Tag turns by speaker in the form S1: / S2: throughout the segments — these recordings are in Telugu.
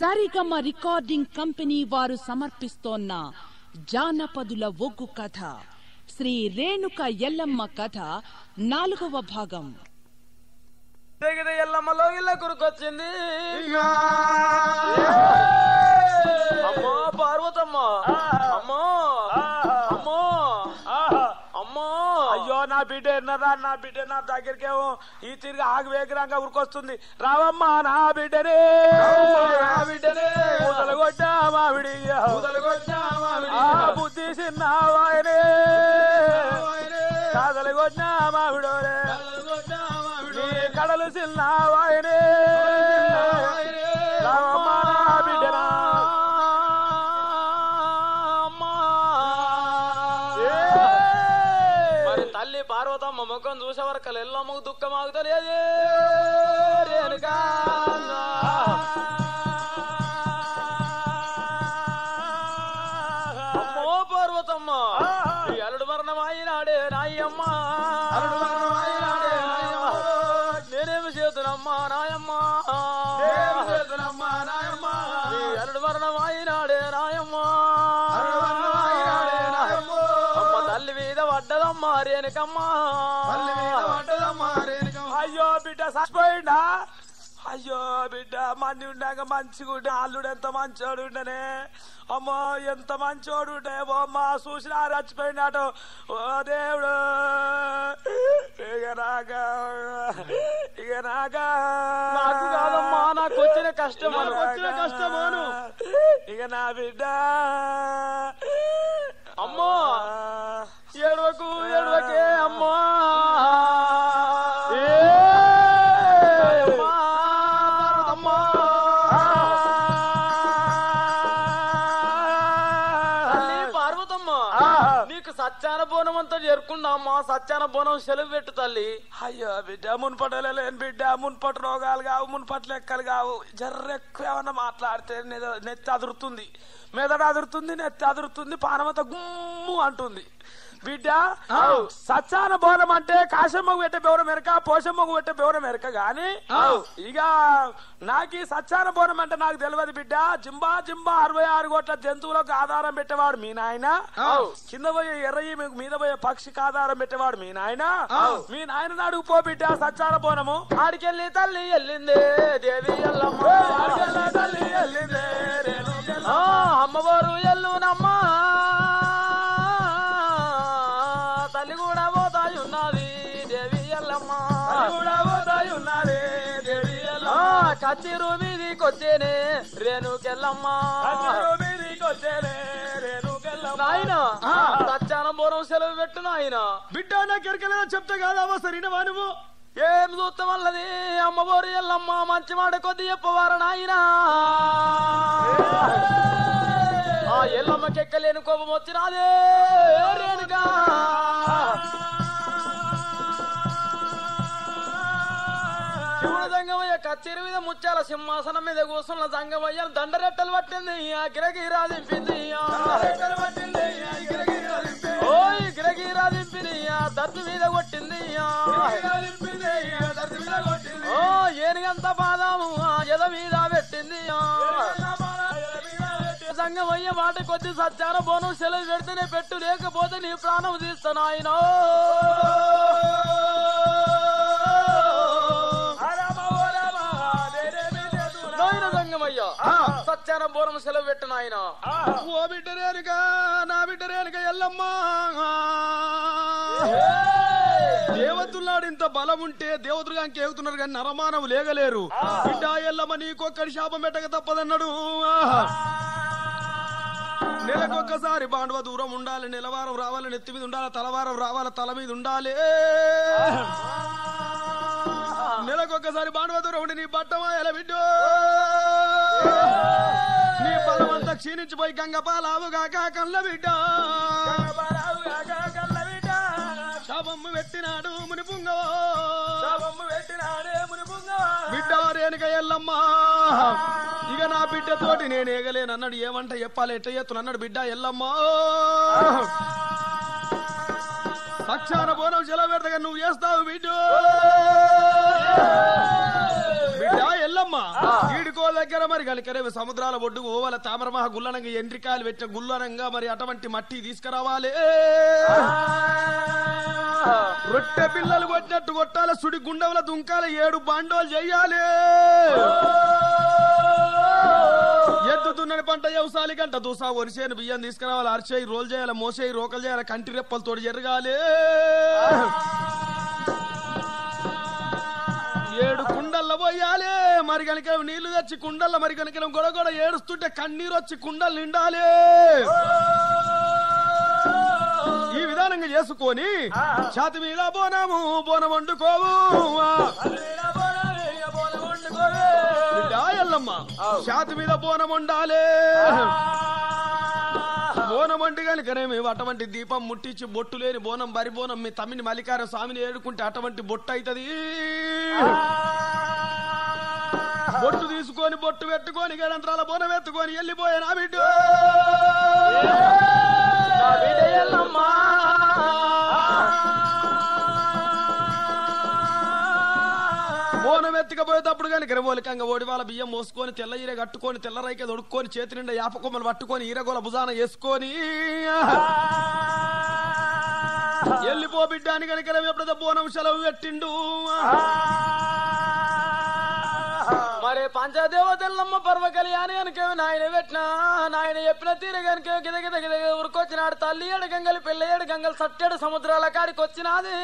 S1: సరిగమ రికార్డింగ్ కంపెనీ వారు సమర్పిస్తోన్న జానపదుల ఒగ్గు కథ శ్రీ రేణుక ఎల్లమ్మ కథ నాలుగవ భాగం.
S2: ఎల్లమ్మలో ఇళ్ళ కురుకొచ్చింది నా బిడ్డ ఎన్నరా నా బిడ్డ నా దగ్గరికేమో ఈ తిరిగి ఆగి వేగరంగా ఉరికొస్తుంది. రావమ్మా నా బిడ్డనే. నా బిడ్డనే. ముదలగొట్టా మావిడి బుద్ధి చిన్నవాయనే. కాదలగొట్టా మావిడోరే కడలు చిన్నవాయనే. రావమ్మా అయ్యో బిడ్డ మంది ఉండాక మంచిగా ఉండే అల్లుడు ఎంత మంచోడు ఉండనే. అమ్మో ఎంత మంచోడు ఉంటే ఓ అమ్మా చూసినా చచ్చిపోయినాడు ఓ దేవుడు ఇక నాగా ఇక నాగా నాకు కాదమ్మా నాకు వచ్చిన కష్టం వచ్చిన కష్టమాను ఇక నా బిడ్డ. అమ్మో ఏడవకు ఏడవకే అమ్మా, సత్యాన బోనం అంతా చేరుకున్నామా సత్యాన బోనం సెలవు పెట్టు తల్లి. అయ్యో బిడ్డ మున్పటలే లేని బిడ్డ మున్పటి రోగాలు కావు మున్పటి లెక్కలు కావు. జర్ర ఎక్కువ ఏమన్నా మాట్లాడితే నెత్తి అదురుతుంది. మెదడు అదురుతుంది నెత్తి అదురుతుంది పానమంతా గుమ్ము అంటుంది. బిడ్డ సచ్చాన బోనం అంటే కాశమ్మకు పెట్టే బెవరం మెరక పోషమ్మకు పెట్టే బెవరం మెరక గాని ఇక నాకు ఈ సచ్చాన బోనం అంటే నాకు తెలియదు బిడ్డ. జింబా జింబా అరవై ఆరు కోట్ల జంతువులకు ఆధారం పెట్టేవాడు మీ నాయన. కింద పోయే ఎర్రయ్యి మీద పోయే పక్షికి ఆధారం పెట్టేవాడు మీ నాయన. మీ నాయన నాడుగు పో బిడ్డ సచ్చాన బోనము ఆడికెళ్ళి తల్లి వెళ్ళిందే దేవి ఎల్లమ్మ. తల్లి వెళ్ళిందే అమ్మవారు ఎల్లునమ్మా. కచ్చిరు మీదికొచ్చేనే రేణుకెళ్ళమ్మ. నాయన సత్యాన బోరం సెలవు పెట్టు నాయన.
S3: బిడ్డ నాకు ఎరకలేదా చెప్తే కాదా సరైనవా నువ్వు?
S2: ఏం చూస్తాం వల్లది అమ్మబోరు ఎల్లమ్మ మంచి మాట కొద్ది చెప్పవారు నాయనా? ఆ ఎల్లమ్మకి ఎక్కలేని కోపం వచ్చినాదే రేణుగా శివుడు జంగమయ్య కచ్చేరి మీద ముత్యాల సింహాసనం మీద కూర్చున్న జంగమయ్య దండరెట్టలు పట్టింది. ఆ గిరగిరా దింపింది. ఓయ్ గిరగిరా దింపింది. ఆ మీద కొట్టింది. ఓ ఏనుగంత బాదాము ఆ ఎద మీద పెట్టింది. ఆ సంగమయ్య మాట కొద్ది సత్యాన బోనం సెలవు పెడితేనే పెట్టు లేకపోతే నీ ప్రాణం తీస్తాను ఆయన సత్యాన బోనం సెలవు పెట్టు నాయన.
S3: ఓ బిడ్డ రేణుక నా బిడ్డ రేణుక ఎల్లమ్మా దేవతుల్లాడు ఇంత బలం ఉంటే దేవతలుగా ఇంకేగుతున్నారు కానీ నరమానవు లేగలేరు. బిడ్డ ఎల్లమ్మ నీకొక్కడి శాపం పెట్టక తప్పదన్నాడు. నెలకొక్కసారి బాండవ దూరం ఉండాలి నెలవారం రావాలి నెత్తి మీద ఉండాలి తలవారం రావాలి తల మీద ఉండాలి. నెలకొక్కసారి బాండవ దూరం ఉండి నీ బట్టమాయాల బిడ్డో. నీ బలమంతా క్షీణించిపోయి గంగపాలావుగాక కళ్ళ బిడ్డ శవమ్ము పెట్టినాడు మునిపుంగవో బిడ్డ రేణుక ఎల్లమ్మ. ఇక నా బిడ్డతోటి నేను ఏగలేను అన్నాడు ఏమంట చెప్పాలి ఎట్ట ఎత్తున అన్నాడు బిడ్డ ఎల్లమ్మా. పక్షాన బోనం సెలవు పెడతగా నువ్వు చేస్తావు బిడ్డ. ఈడికో దగ్గర మరి కనుకనేవి సముద్రాల ఒడ్డుకు ఓవల తామరమహ గుల్లనంగా ఎండ్రికాయలు పెట్టిన గుల్లనంగా మరి అటువంటి మట్టి తీసుకురావాలి. రొట్టె పిల్లలు కొట్టినట్టు కొట్టాలి సుడి గుండెల దుంకాల ఏడు బాండోలు చెయ్యాలి ఎద్దుతున్నని పంట వ్యవసాయాలు గంట దూసా వరిసేను బియ్యం తీసుకురావాలి అరిచేయి రోల్ చేయాలి మోసేయి రోకలు చేయాలి కంటి రెప్పలతోటి జరగాలి మరి కనుక నీళ్ళు తెచ్చి కుండల్లో మరి కనుక గొడ గొడ ఏడుస్తుంటే కన్నీరు వచ్చి కుండలు నిండాలి. ఈ విధానంగా చేసుకొని ఛాతి మీద బోనము బోనం వండుకోవు. ఎల్లమ్మ ఛాతి మీద బోనం వండాలి. బోనం వంటి మేము అటువంటి దీపం ముట్టించి బొట్టు లేని బోనం బరి బోనం మీ తమ్మిని మల్లికార స్వామిని ఏడుకుంటే అటువంటి బొట్టు అవుతుంది బొట్టు తీసుకొని బొట్టు పెట్టుకొని గణంత్రాల బోనం ఎత్తుకొని వెళ్ళిపోయాను ఆ బిడ్డ బోనం కానీ గరవోలికంగా ఓడి వాళ్ళ బియ్యం మోసుకొని తెల్ల ఈర కట్టుకొని తెల్ల రైక దొడుక్కొని చేతి నిండా యాపకొమ్మలు పట్టుకొని ఈరగోల భుజాన వేసుకొని వెళ్ళిపో బిడ్డాని కనుక ఎప్పుడైతే బోనం సెలవు పెట్టిండు
S2: మరి పంచదేవతల్లమ్మ పర్వ కళ్యాణి అనుకేవి నాయన పెట్టినా నాయన చెప్పిన తీర కనుక గిద గిద గిద గిద ఉరికొచ్చినాడు తల్లి ఏడు గంగలు పిల్ల ఏడు గంగలు సట్టేడు సముద్రాల కాడికి వచ్చినాది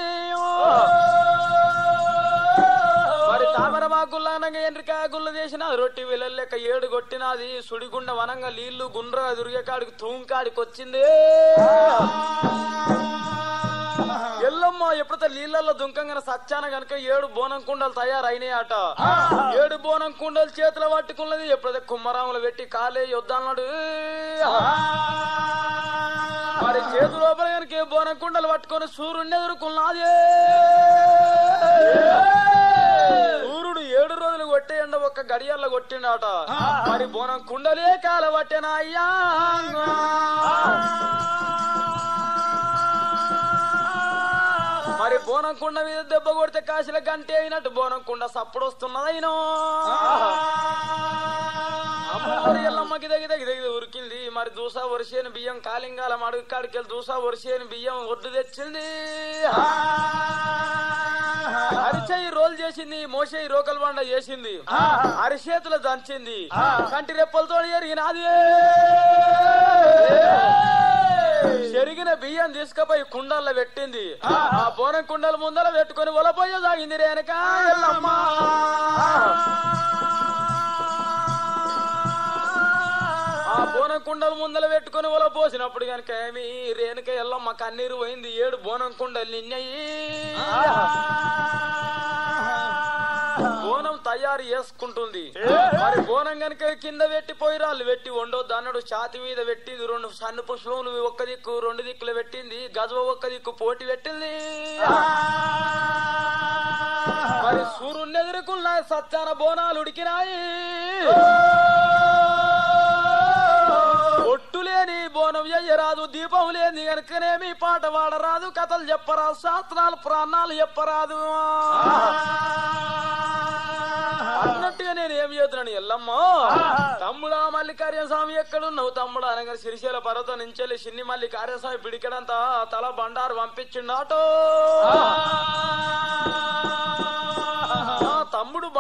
S2: మరి తామర మాకుల్లానంగా ఎండ్రికాయ గుళ్ళు చేసిన రొట్టి విలలు లెక్క ఏడు కొట్టినాది. సుడిగుండ వనంగా నీళ్ళు గుండ్ర దుర్గే కాడికి తూంకాడికి వచ్చింది. ఎల్లమ్మ ఎప్పుడైతే నీళ్ళల్లో దుంకంగా సచ్చాన గనక ఏడు బోనం కుండలు తయారైనాయట. ఏడు బోనం కుండలు చేతిలో పట్టుకున్నది ఎప్పుడైతే కుమ్మరాములు పెట్టి కాలే యుద్ధాన్నాడు మరి చేతి లోపల కనుక బోనం కుండలు పట్టుకొని సూర్యుడిని ఎదుర్కొన్నది ఏడు రోజులు కొట్టే ఎండ ఒక్క గడియల్లో కొట్టిండట. మరి బోనం కుండలే కాల పట్టెనా అయ్యా మరి బోనం కుండ మీద దెబ్బ కొడితే కాశీల గంటే అయినట్టు బోనం కుండ సప్పుడు వస్తున్నదైనా అమ్మవారి ఎల్లమ్మకి దగ్గర దగ్గర దగ్గర ఉరికింది. మరి దూసా వరిసేను బియ్యం కాలింగాల అడుగు కాడికి వెళ్ళి దూసా వరిసేను బియ్యం ఒడ్డు తెచ్చింది. అరిచేయి రోల్ చేసింది మోసేయి రోకల్ బండ చేసింది. అరిచేతులు దంచింది. కంటి రెప్పలతో ఎరిగినాది. చెరిగిన బియ్యం తీసుకుపోయి కుండల్లో పెట్టింది. ఆ. బోనం కుండల ముందర పెట్టుకొని ఒలపోయే సాగింది రేనక ఆ. బోనం కుండలు ముందల పెట్టుకొని ఒల పోసినప్పుడు కనుక ఏమి రేణుక ఎల్లమ్మ కన్నీరు పోయింది. ఏడు బోనం కుండలు నిన్నయి బోనం తయారు చేసుకుంటుంది. మరి బోనం గనుక కింద పెట్టి పోయిరాళ్ళు పెట్టి వండొద్దు అన్నాడు ఛాతి మీద పెట్టింది రెండు సన్ను పుష్పములు ఒక్క దిక్కు రెండు దిక్కులు పెట్టింది గజవ ఒక్క దిక్కు పోటీ పెట్టింది. మరి సూర్యుని ఎదుర్కొన్న సత్యాన బోనాలు ఉడికినాయి. ఒట్టు లేని బోనం ఎయ్యరాదు దీపం లేని కనుకనేమి పాట పాడరాదు కథలు చెప్పరాదు శాస్త్రాలు ప్రాణాలు చెప్పరాదు. అన్నట్టుగా నేను ఏం చేస్తున్నాను ఎల్లమ్మ? తమ్ముడా మల్లికార్య స్వామి ఎక్కడున్నావు తమ్ముడు? అనగా సిరిశీల పర్వతం నుంచి చిన్ని మల్లికార్యస్వామి పిడికడంతా తల బండారు పంపించిండాటో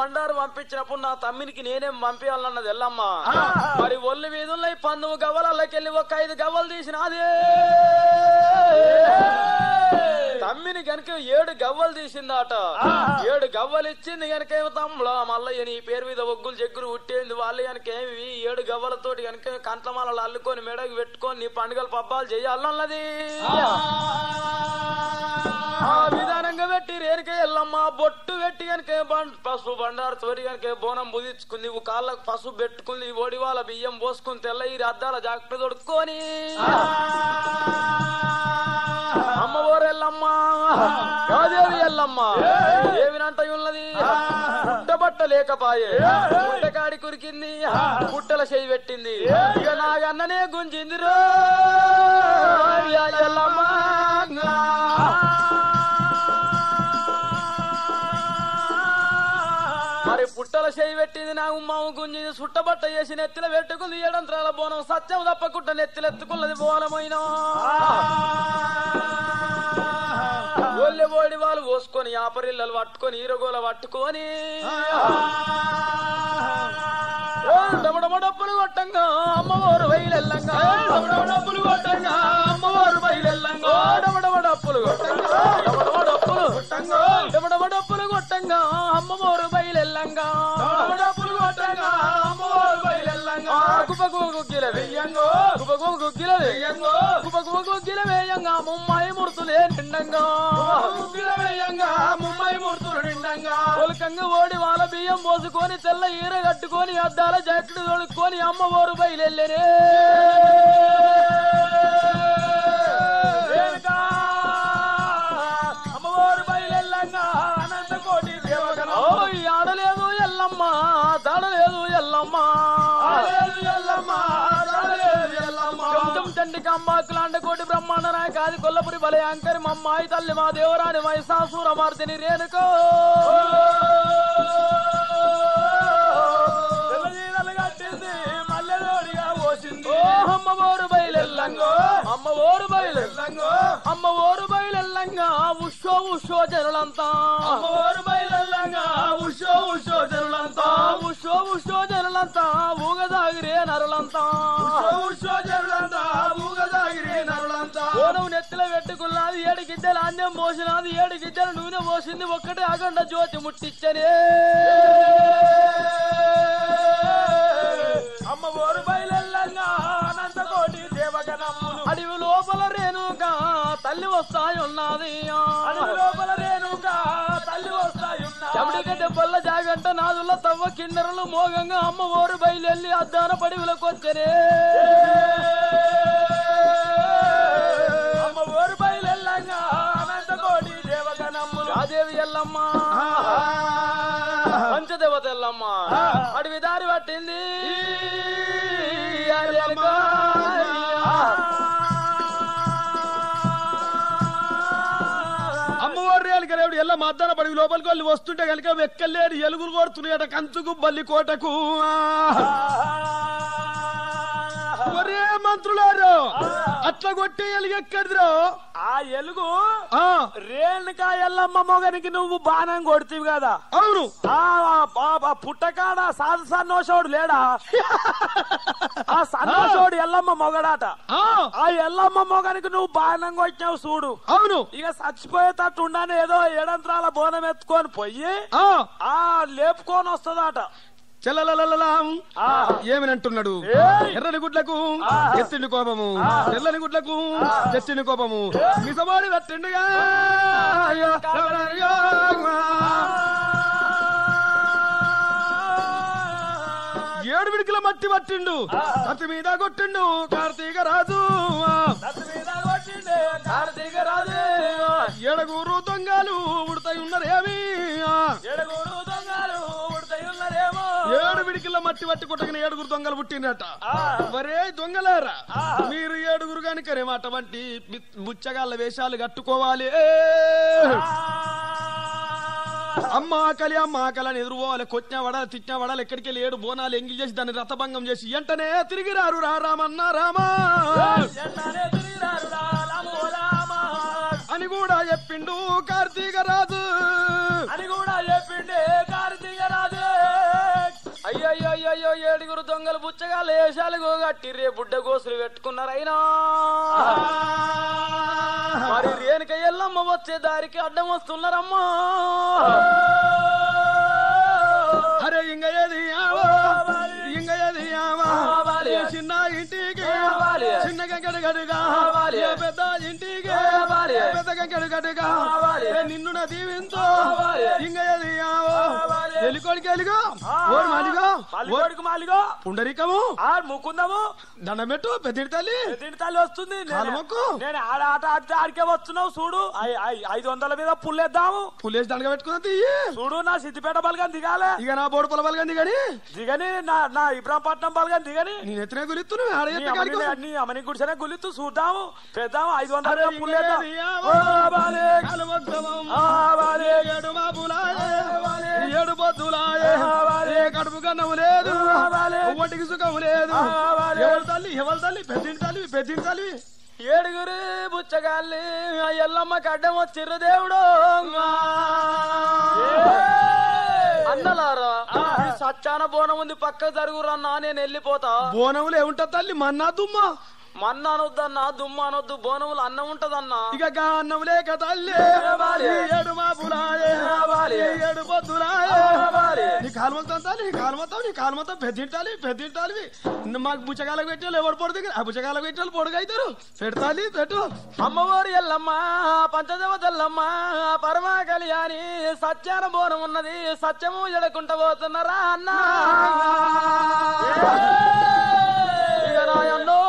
S2: బండారు పంపించినప్పుడు నా తమ్మినికి నేనేం పంపించాలన్నది ఎల్లమ్మ. మరి ఒళ్ళు వీధుల్లో పందుము గవ్వలకెళ్ళి ఒక ఐదు గవ్వలు తీసినాదే తమ్మిని గనుక ఏడు గవ్వలు తీసిందాట. ఏడు గవ్వలు ఇచ్చింది గనుక ఏమో తమ్ముడు మల్లయ్య నీ పేరు మీద ఒగ్గులు చెగ్గులు ఉట్టేంది వాళ్ళు గనుక ఏమి ఏడు గవ్వలతోటి గనుక కంట్లమాలలు అల్లుకొని మెడకు పెట్టుకొని నీ పండుగలు పబ్బాలు చేయాలన్నది. ఆ. విధానంగా పెట్టి రేణుక ఎల్లమ్మ బొట్టు పెట్టి కనుక పసుపు బండారు తోటి కనుక బోనం బుదించుకుంది కాళ్ళకు పసుపు పెట్టుకుంది ఓడి వాళ్ళ బియ్యం పోసుకుని తెల్ల ఈ అద్దాల జాకెట్ దొడుక్కొని అమ్మ ఓరెల్లమ్మ కాదేవి ఎల్లమ్మ. ఉన్నది? పుట్టబట్ట లేకపాయే. పుట్టకాడి కురికింది. పుట్టల చేయి పెట్టింది. ఇక నాగన్ననే గుంజింది రో. ఎల్లమ్మ. పుట్టల చేయి పెట్టింది నా ఉమ్మావు గుంజి సుట్టబట్ట చేసి నెత్తిల పెట్టుకుంది ఏడంత్రాల బోనం. సత్యం తప్పకుండా నెత్తిలెత్తుకున్నది బోనమైనా? ఒళ్ళె ఓడి వాళ్ళు పోసుకొని యాపరిల్లలు పట్టుకొని ఈరగోల పట్టుకొని. డబ్బులు కొట్టంగా అమ్మవారు బయలెల్లంగా. డబ్బులు కొట్టంగా అమ్మవారు బయలెల్లంగా. డమడమ డప్పులు కొట్టంగా డమడమ డప్పులు కొట్టంగా. డమడమ డప్పులు కొట్టంగా అమ్మవారు బయలెల్లంగా డప్పులు కొట్టంగా అమ్మవారు బయలెల్లంగా కుపకు గుగ్గిల వెయ్యంగో కుపకు గుగ్గిల వెయ్యంగో కుపకు గుగ్గిల వేయంగా ముమ్మాయి ముర్తులే నిండంగా గుగ్గిల వేయంగా ముమ్మాయి ముర్తులు నిండంగా పొలకంగా ఓడి వాళ్ళ బియ్యం పోసుకొని తెల్ల ఈర కట్టుకొని అద్దాల జాకెట్ తొడుక్కొని అమ్మ ఓరు బయలెళ్ళనే కొంచెం తండ్రి కంబాకులాంటి కోటి బ్రహ్మాండ నాయక ఆది కొల్లపురి బలే అంకరి మమ్మాయి తల్లి మా దేవరాని మహిషాసుర మార్తిని రేణుకో. అమ్మ ఓరు బయలెల్లంగో. అమ్మ ఓరు బయలెల్లంగో. అమ్మ ఓరు బయలెల్లంగా ఉషో ఉషో జనులంతా. అమ్మ ఓరు బయలెల్లంగా ఉషో ఉషో జనులంతా. ఉషో ఉషో జనులంతా ఊగదాగిరే నరులంతా. ఉషో జనులంతా ఊగదాగిరే నరులంతా. ఓనం నెత్తిలో పెట్టుకున్నది ఏడు గిద్దెలు అన్నం పోసినది ఏడు గిద్దెలు నూనె పోసింది ఒక్కటే అగండ జ్యోతి ముట్టిచ్చనే. అమ్మ ఓరు బయలెల్లంగా అనంత కోటి దేవగణములు. అడవి లోపల రేణుగా తల్లి వస్తాయున్నది. అడవి లోపల రేణుగా చెమటిగడ్డ బల్ల జాగంట నాదుల తవ్వ కిన్నెరలు మోగంగా అమ్మ ఓరు బయలెల్లి అద్దాన పడివిలకు వచ్చనే అమ్మ ఓరు బయలెల్లంగా కోటి దేవగణములు రాదేవి ఎల్లమ్మ. పంచదేవత ఎల్లమ్మ అడవి దారి పట్టింది.
S3: అమ్మవారి ఎల్ల మద్దన పడి లోపలికి వెళ్ళి వస్తుంటే కనుక వెక్కలేడు ఎలుగురు కొడుతున్నాయట కంచుకు బల్లి కోటకు. ఒరే మంత్రులారు అట్లా కొట్టే ఎలుగెక్కడిదిరో
S2: ఆ ఎలుగు రేణుకా ఎల్లమ్మ మొగనికి నువ్వు బాణం కొడుతీవి కదా.
S3: అవును.
S2: పుట్టకాడ సాధు సన్నోషోడు లేడా? ఆ సన్నోషోడు ఎల్లమ్మ మొగడాట.
S3: ఆ,
S2: ఎల్లమ్మ మొగనికి నువ్వు బాణం కొట్టినావు చూడు.
S3: అవును.
S2: ఇక చచ్చిపోయేటట్టు ఉండని ఏదో ఏడంత్రాల బోనం ఎత్తుకొని పోయి
S3: ఆ.
S2: ఆ లేపుకొని వస్తుందట.
S3: చెల్లలలలలాం.
S2: ఆ.
S3: ఏమనంటున్నాడు?
S2: ఏయ్.
S3: ఎర్రని గుడ్లకు ఎత్తిండి కోపము. తెల్లని గుడ్లకు తెచ్చిండి కోపము. మిసమాడి తట్టిండుగా ఏడు విడికిల మట్టి పట్టిండు. కత్తి మీద కొట్టిండు కార్తీక రాజు.
S2: కార్తీక రాజు.
S3: ఏడుగురు దొంగలు ఉడతాయి ఉన్నారేమి
S2: ఏడుగురు దొంగలు
S3: ఏడు విడికిల మట్టి పట్టి కొట్టగిన ఏడుగురు దొంగలు పుట్టినట మరే దొంగలారా. మీరు ఏడుగురు కనుకరేమో అటువంటి ముచ్చగాళ్ళ వేషాలు కట్టుకోవాలి. అమ్మ ఆకలి అమ్మ ఆకలి అని ఎదురుపోవాలి కొట్టిన వడాలి తిట్టిన వడాలి ఎక్కడికి వెళ్ళి ఏడు బోనాలు ఎంగిల్ చేసి దాన్ని రథభంగం చేసి వెంటనే తిరిగి రారు. రా రామన్న రామ! అని కూడా చెప్పిండు కార్తీక రాజు.
S2: అని కూడా చెప్పిండే కార్తీక రాజు. అయ్యయ్యో ఏడుగురు దొంగలు బుచ్చగా లేశాలు గట్టి రే బుడ్డ గోసులు పెట్టుకున్నారైనా మరి రేణుక ఎల్లమ్మ వచ్చే దారికి అడ్డం వస్తున్నారమ్మా
S3: అరే ఇంగ ఏది ఆవా, ఇంగ ఏది ఆవా.
S2: ఆవాలి.
S3: ఏ చిన్న ఇంటికి
S2: ఆవాలి.
S3: చిన్న గంగడు గడుగా
S2: ఆవాలి.
S3: ఏ పెద్ద
S2: ఆవాలి.
S3: ఏ పెద్ద గంగడు గడుగా
S2: ఆవాలి.
S3: ఏ నిన్ను నా దీవించు.
S2: ఆవాలి.
S3: ఇంగ ఏది ఆవో
S2: ఆవాలి.
S3: ఎలుకోడికి ఎలుగు ఓడి మడిగా
S2: మాలిగోడికి మాలిగో.
S3: పుండరీకము.
S2: ఆ ముకుందము.
S3: దండం పెట్టు పెద్ద తల్లి.
S2: ఎదింటి తల్లి వస్తుంది. నేను- ఆడ ఆట ఆడితే ఆడికే వస్తున్నావు చూడు. ఐదు వందల మీద పుల్లేద్దాము.
S3: పులేసి దండగా పెట్టుకున్నా తీయి.
S2: చూడు నా సిద్దిపేట బలగం దిగాలే.
S3: ఇక నా బోడు పొల కానీ కానీ
S2: దిగని నా నా ఇబ్రాంపట్నం బలగం దిగని.
S3: నేను ఎత్తునే గురిత్తు ఆడ
S2: నీ
S3: ఎత్తే
S2: అమ్మని
S3: కాడికి
S2: నీ అమ్మని గుడిసెనే గుల్లిత్తు చూద్దాము. పెద్దాము ఐదు వందల పుల్లేద్దాం.
S3: కడుపు కన్నము లేదు. ఒంటికి లేదు. ఎవరి తల్లి ఎవరి తల్లి? పెద్దింటి తల్లి పెద్దింటి తల్లి.
S2: ఏడుగురు బుచ్చగాళ్ళి. ఆ ఎల్లమ్మ కడ్డం వచ్చిర్రు దేవుడు. అన్నలారా ఈ సచ్చాన బోనం ఉంది పక్క జరుగురన్నా నేను వెళ్ళిపోతా.
S3: బోనములు ఏముంటా తల్లి? మన్నా దుమ్మ.
S2: మన్న అనొద్దన్నా దుమ్మ అనొద్దు బోనములు అన్నం ఉంటదన్నా.
S3: ఇక అన్నం లేక తల్లి.
S2: బాలే.
S3: ఈ ఏడు మాపులాయే.
S2: బాలే.
S3: ఈ ఏడు పొద్దులాయే.
S2: బాలే.
S3: నీ కాలు మొత్తం తల్లి నీ కాలు మొత్తం నీ కాలు మొత్తం పెద్దింటాలి పెద్దింటాలి మాకు బుచ్చగాలకు పెట్టాలి ఎవరు పొడి దగ్గర? ఆ బుచ్చగాలకు పెట్టాలి పొడుగు అవుతారు. పెడతాలి పెట్టు.
S2: అమ్మవారు ఎల్లమ్మ పంచదేవతల్లమ్మ పరమ కళ్యాణి సత్యాన బోనం ఉన్నది. సత్యము ఎడకుంట పోతున్నారా అన్నా? అన్నో.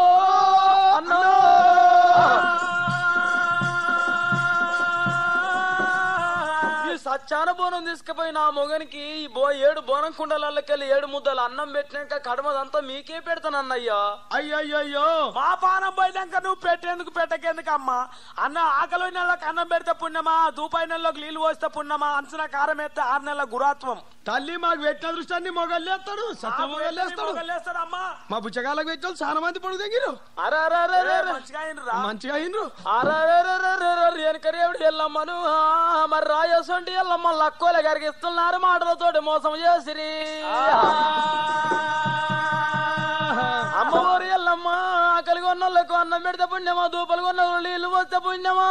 S2: ఈ సత్యాన బోనం తీసుకుపోయి నా మొగనికి ఈ బో ఏడు బోనం కుండలకెళ్ళి ఏడు ముద్దలు అన్నం పెట్టినాక కడమదంతా మీకే పెడతానన్నయ్యా.
S3: అయ్యయ్యో
S2: మా పానం పోయినాక నువ్వు పెట్టేందుకు పెట్టకేందుకు అమ్మా అన్న ఆకలి నెలలకు అన్నం పెడితే పుణ్యమా? దూపాయి నెలలకు నీళ్ళు పోస్తే పుణ్యమా? అంచనా కారం ఎత్తే ఆరు నెలల గురాత్వం.
S3: తల్లి మాకు పెట్టిన దృష్టాన్ని మొగలు లేస్తాడు సత్యం
S2: మొగలేస్తాడమ్మా
S3: మా బుచ్చగాలకు పెట్టాలి చాలా మంది పొడుగు దగ్గర.
S2: మంచిగా అయినరా? వెనకరేవుడు ఎల్లమ్మను. మరి రాయసంటి ఎల్లమ్మ లక్కోలే గారికి ఇస్తున్నారు మాటలతోటి మోసం చేసిరి. అమ్మవారు ఎల్లమ్మ ఆకలి కొన్నోళ్ళకు అన్నం పెడితే పుణ్యమా దూపలు కొన్న నీళ్ళు పోస్తే పుణ్యమా?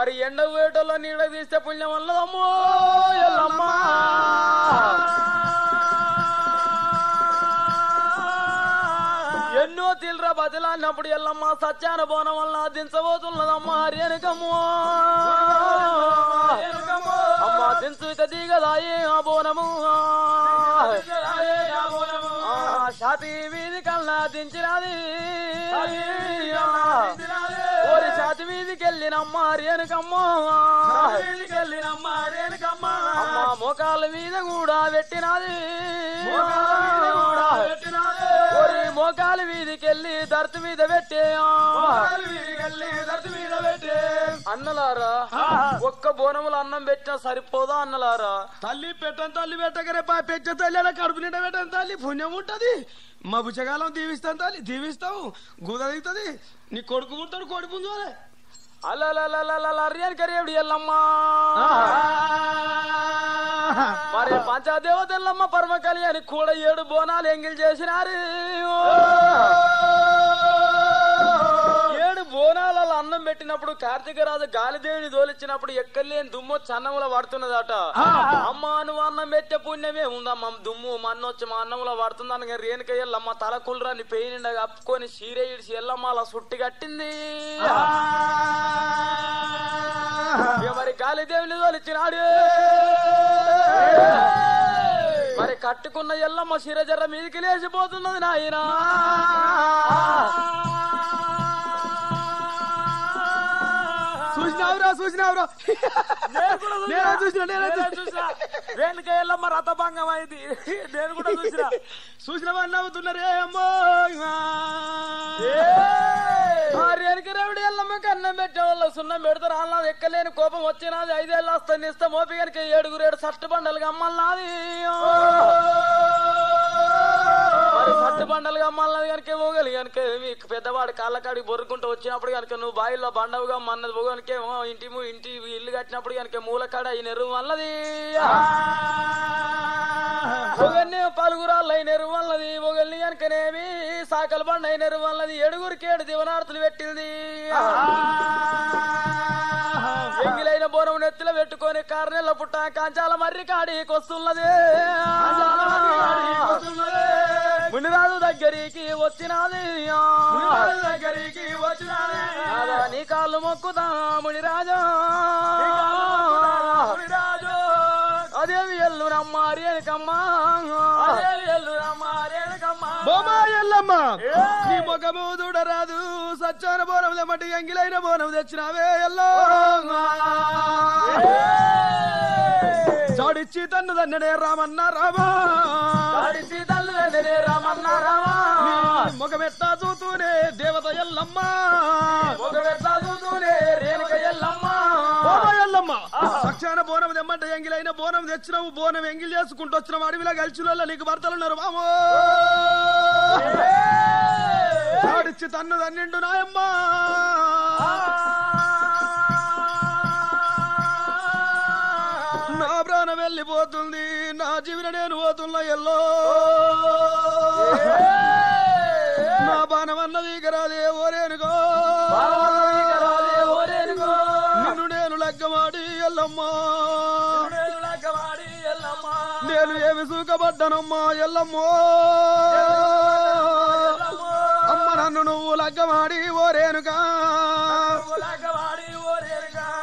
S2: మరి ఎండ వేటలో నీడ తీస్తే పుణ్యం వల్లదమ్మో ఎన్నో తీలరా బదిలాడినప్పుడు ఎల్లమ్మ సత్యాన బోనం వల్ల దించబోతున్నదమ్మా. రేణుకమ్మో అమ్మా దించు ఇక దిగదాయి ఆ బోనము. ఆ, షాతి వీధి కల్లా దించినది. షాతి వీధికి వెళ్ళినమ్మా రేణుకమ్మో. అమ్మ మోకాళ్ళ మీద కూడా పెట్టినది. ఓరి మోకాలు వీధికెళ్ళి దర్తు మీద పెట్టే అన్నలారా ఒక్క బోనములు అన్నం పెట్టినా సరిపోదా అన్నలారా?
S3: తల్లి పెట్టని తల్లి పెట్టగరే పా పెట్ట తల్లి అలా కడుపు నిండా పెట్టని తల్లి. పుణ్యం ఉంటది. మా బుచ్చగాలం దీవిస్తాం తల్లి దీవిస్తాం. గుద నీ కొడుకు పుడతాడు కోడి
S2: మరి పంచదేవతల్లమ్మ పరమ కళ్యాణి కూడా ఏడు బోనాలు ఎంగిల్ చేసినారు ఏడు బోనాలలో అన్నం పెట్టినప్పుడు కార్తీక రాజు గాలిదేవిని దోలిచ్చినప్పుడు ఎక్కలేని దుమ్ము చన్నముల పడుతున్నదట అమ్మ నువ్వు అన్నం పెట్టే పుణ్యమే ఉందమ్మ. దుమ్ము మన్నొచ్చి మా అన్నంలో పడుతుందని రేణుక ఎల్లమ్మ తల కులరాన్ని పెయి నిండా కప్పుకొని ఇడిచి ఎల్లమ్మ అలా సుట్టి కట్టింది. మరి గాలిదేవిని తోలిచ్చినాడు? మరి కట్టుకున్న ఎల్లమ్మ శిరజర్ర మీదికి లేచిపోతున్నది నాయనా.
S3: చూసినావురా? చూసినావురా నేనే చూసిన నేనే చూసిన?
S2: రేణుక ఎల్లమ్మ రథభంగం అయింది. నేను కూడా చూసిన.
S3: చూసినవా నవ్వుతున్నారే? అమ్మో
S2: రేణుక రేవుడి ఎల్లమ్మ కన్నం పెట్టే వాళ్ళ సున్నం పెడతారు అన్నది ఎక్కలేని కోపం వచ్చినది. ఐదేళ్ళు వస్తాయి ఇస్తే మోపి కనుక ఏడుగురు ఏడు సట్టు బండలుగా అమ్మన్నది సట్టు బండలుగా అమ్మన్నది కనుక పోగలి కనుక మీకు పెద్దవాడు కాళ్ళకాడికి బొరుకుంటూ వచ్చినప్పుడు కనుక నువ్వు బాయిల్లో బండవుగా మన్నది పోగనుక ఇంటి ఇంటి ఇల్లు కట్టినప్పుడు కనుక మూలకాడ ఈ నెరువు ఒకరిని పలుగురాళ్ళు అయినరు వల్లది ఒకరిని కనుకనేమి సాకల బండ అయినరు వల్లది ఏడుగురికి ఏడు దివనార్తులు పెట్టింది. బోనం నెత్తిలో పెట్టుకొని కారణెల్ల పుట్ట. కాంచాల మర్రి కాడికి వస్తున్నది మునిరాజు దగ్గరికి వచ్చినది.
S3: దగ్గరికి వచ్చినానే
S2: నాదా నీ కాళ్ళు మొక్కుతా మునిరాజా?
S3: రాజు
S2: గాదేవి ఎల్లురమ్మ రేణుకమ్మ ఎల్లురమ్మ రేణుకమ్మ
S3: బొమ్మ ఎల్లమ్మ నీ ముఖము చూడరాదు. సచ్చాన బోనం తెమ్మటి ఎంగిలైన బోనం తెచ్చినావే ఎల్లో చాడిచ్చి తన్ను తన్నడే రామన్న రామా.
S2: తల్లి రామన్న రామా
S3: దేవత ఎల్లమ్మ.
S2: ఒక వెళ్తాదుతూనే రేణుక ఎల్లమ్మ.
S3: బోమ ఎల్లమ్మ. సచ్చాన బోనం తెమ్మంటే ఎంగిలైన బోనం తెచ్చినావు. బోనం ఎంగిల్ చేసుకుంటూ వచ్చినావు. అడవిలో కలిసిలో నీకు భర్తలున్నారు మామో చాడిచ్చి తన్ను తన్నిండు నాయమ్మా. నా ప్రాణం వెళ్ళిపోతుంది. నా జీవన నేను పోతున్నా ఎల్లో. నా బాణం అన్నది రాదే ఓరేనుగో నిన్ను నేను లగ్గమాడి ఎల్లమ్మా. నేను ఏమి సూకబడ్డానమ్మా ఎల్లమ్మో. అమ్మ నన్ను నువ్వు లగ్గమాడి ఓరేనుగా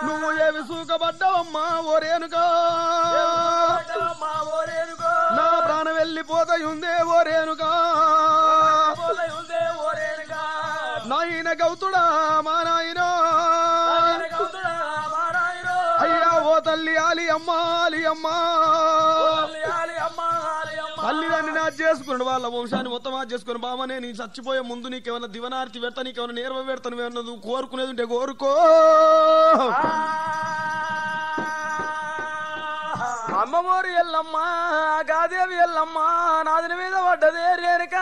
S3: నువ్వు ఏమి సూకబడ్డావమ్మా ఓరేనుగా ప్రాణం ఓ రేణుగా నాయన గౌతుడా మా నాయన. అయ్యా ఓ తల్లి ఆలి అమ్మ ఆలి అమ్మ. తల్లిదండ్రి నా చేసుకున్నాడు వాళ్ళ వంశాన్ని మొత్తం ఆ చేసుకుని బామనే నీ చచ్చిపోయే ముందు నీకేమైనా దివనార్తి పెడతా నీకేమైనా నేర్వ పెడతాను నువ్వు కోరుకునేది ఉంటే కోరుకో.
S2: అమ్మమోరు ఎల్లమ్మ గాదేవి ఎల్లమ్మ నాదిని మీద పడ్డదే రేణుక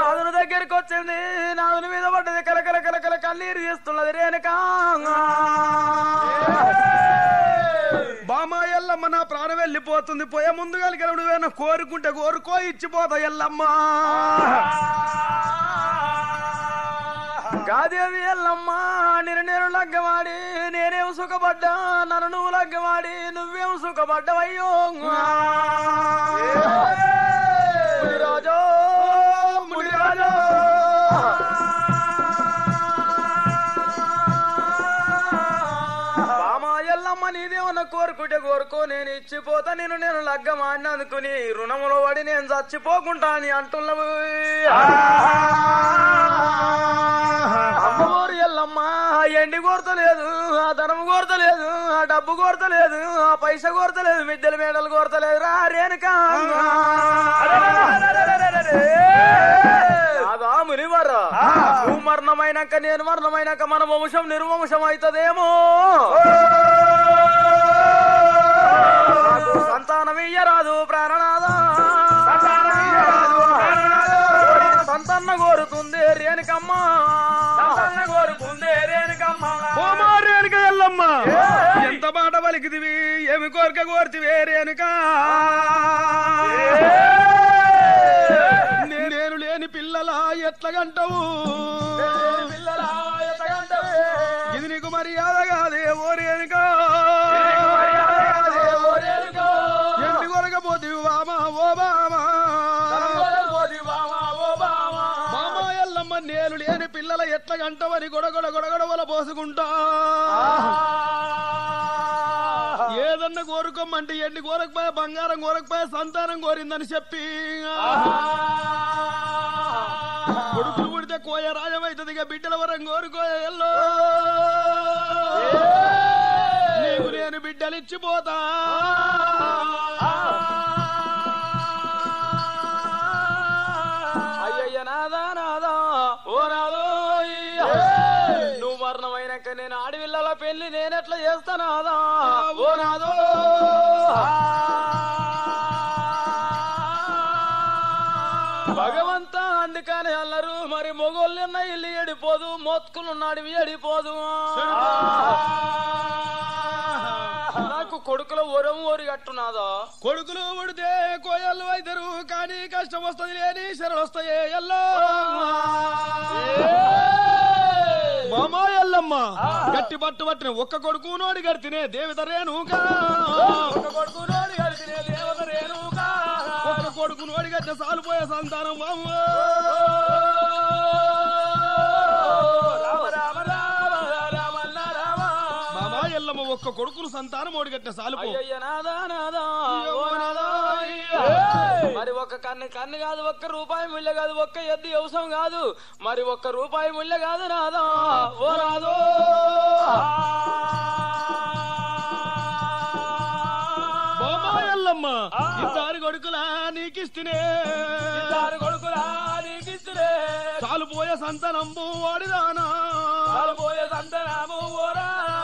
S2: నాదుని దగ్గరికి వచ్చింది నాదుని మీద పడ్డది కలకల కలకల కన్నీరు తీస్తున్నది రేణుక.
S3: బామ ఎల్లమ్మ నా ప్రాణం వెళ్ళిపోతుంది. పోయే ముందు కలిగిన నువ్వేనా కోరుకుంటే కోరుకో ఇచ్చిపోతా ఎల్లమ్మ.
S2: గాదేవి ఎల్లమ్మ నేను నేను లగ్గమాడి నేనేం సుఖపడ్డా నన్ను నువ్వు లగ్గమాడి నువ్వేం సుఖపడ్డావయ్యో మునిరాజో. మునిరాజో. బామా కోరుకుంటే కోరుకో నేను ఇచ్చిపోతా నేను నేను లగ్గమాడినందుకు నీ రుణములో పడి నేను చచ్చిపోకుంటా అని అంటున్నావు. అమ్మవారు ఎల్లమ్మా ఎండి కోరతలేదు ఆ ధనం కోరతలేదు ఆ డబ్బు కోరతలేదు ఆ పైస కోరతలేదు మిద్దెల మేడలు కోరతలేదు. రా రేణుక. అదా మునివర నువ్వు మరణమైనాక నేను మరణమైనాక మన వంశం నిర్వంశం అవుతుందేమో. ఇయ్యరాదు ప్రాణనాథ. సంతాన కోరుతుంది రేణుకమ్మ. సంతాన కోరుతుంది రేణుకమ్మ.
S3: రేణుక ఎల్లమ్మ. ఎంత మాట పలికిదివి ఏమి కోరిక కోరితివే రేణుక? నేను లేని పిల్లల ఎట్లగంటవు?
S2: పిల్లల
S3: ఎట్లగంటవని గొడగొడ గొడగొడవల పోసుకుంటా. ఏదన్నా కోరుకోమంటే ఎండి కోరకపోయా బంగారం కోరకపోయా సంతానం కోరిందని చెప్పి. కొడుకులు పుడితే కోయ రాజమైతుంది ఇక బిడ్డల వరం కోరుకోయ ఎల్లో. నీకు నేను బిడ్డలిచ్చిపోతా.
S2: పెళ్ళి నేనెట్లా చేస్తానాదా ఓ నాదో. భగవంత అందుకని అల్లరు మరి మొగోళ్ళున్న ఇల్లు ఎడిపోదు మోత్కులున్న అడవి ఎడిపోదు నాకు కొడుకుల ఒరం ఓరి కట్టున్నాదా
S3: కొడుకులు పుడితే కోయలు అయితరు కానీ కష్టం వస్తుంది లేని శరలు వస్తాయే ఎల్లో మామా ఎల్లమ్మ గట్టి పట్టు పట్టిన ఒక్క కొడుకు నోడి గడితినే దేవితరేనుగా
S2: ఒక కొడుకు నోడి కలిసిన దేవత
S3: ఒక్క కొడుకు నోడి గట్టిన సాలిపోయే సంతానం మామ
S2: రామ రామ రామ రామన్న రామ
S3: మామా ఎల్లమ్మ ఒక్క కొడుకును సంతానం ఓడిగట్టిన సాలుపు.
S2: నాదా నాదా మరి ఒక్క కన్ను కన్ను కాదు ఒక్క రూపాయి ముళ్ళ కాదు ఒక్క ఎద్దు వ్యవసాయం కాదు. మరి ఒక్క రూపాయి ముళ్ళ కాదు నాదా? ఓ నాదో!
S3: బాబా ఎల్లమ్మ ఇద్దరు కొడుకులా నీకిస్తునే.
S2: ఇద్దరు కొడుకులా నీకిస్తురే
S3: చాలు పోయే సంతానంబు వాడిదానా.
S2: పోయే సంతనాము నాదా ప్రాణేశ్వర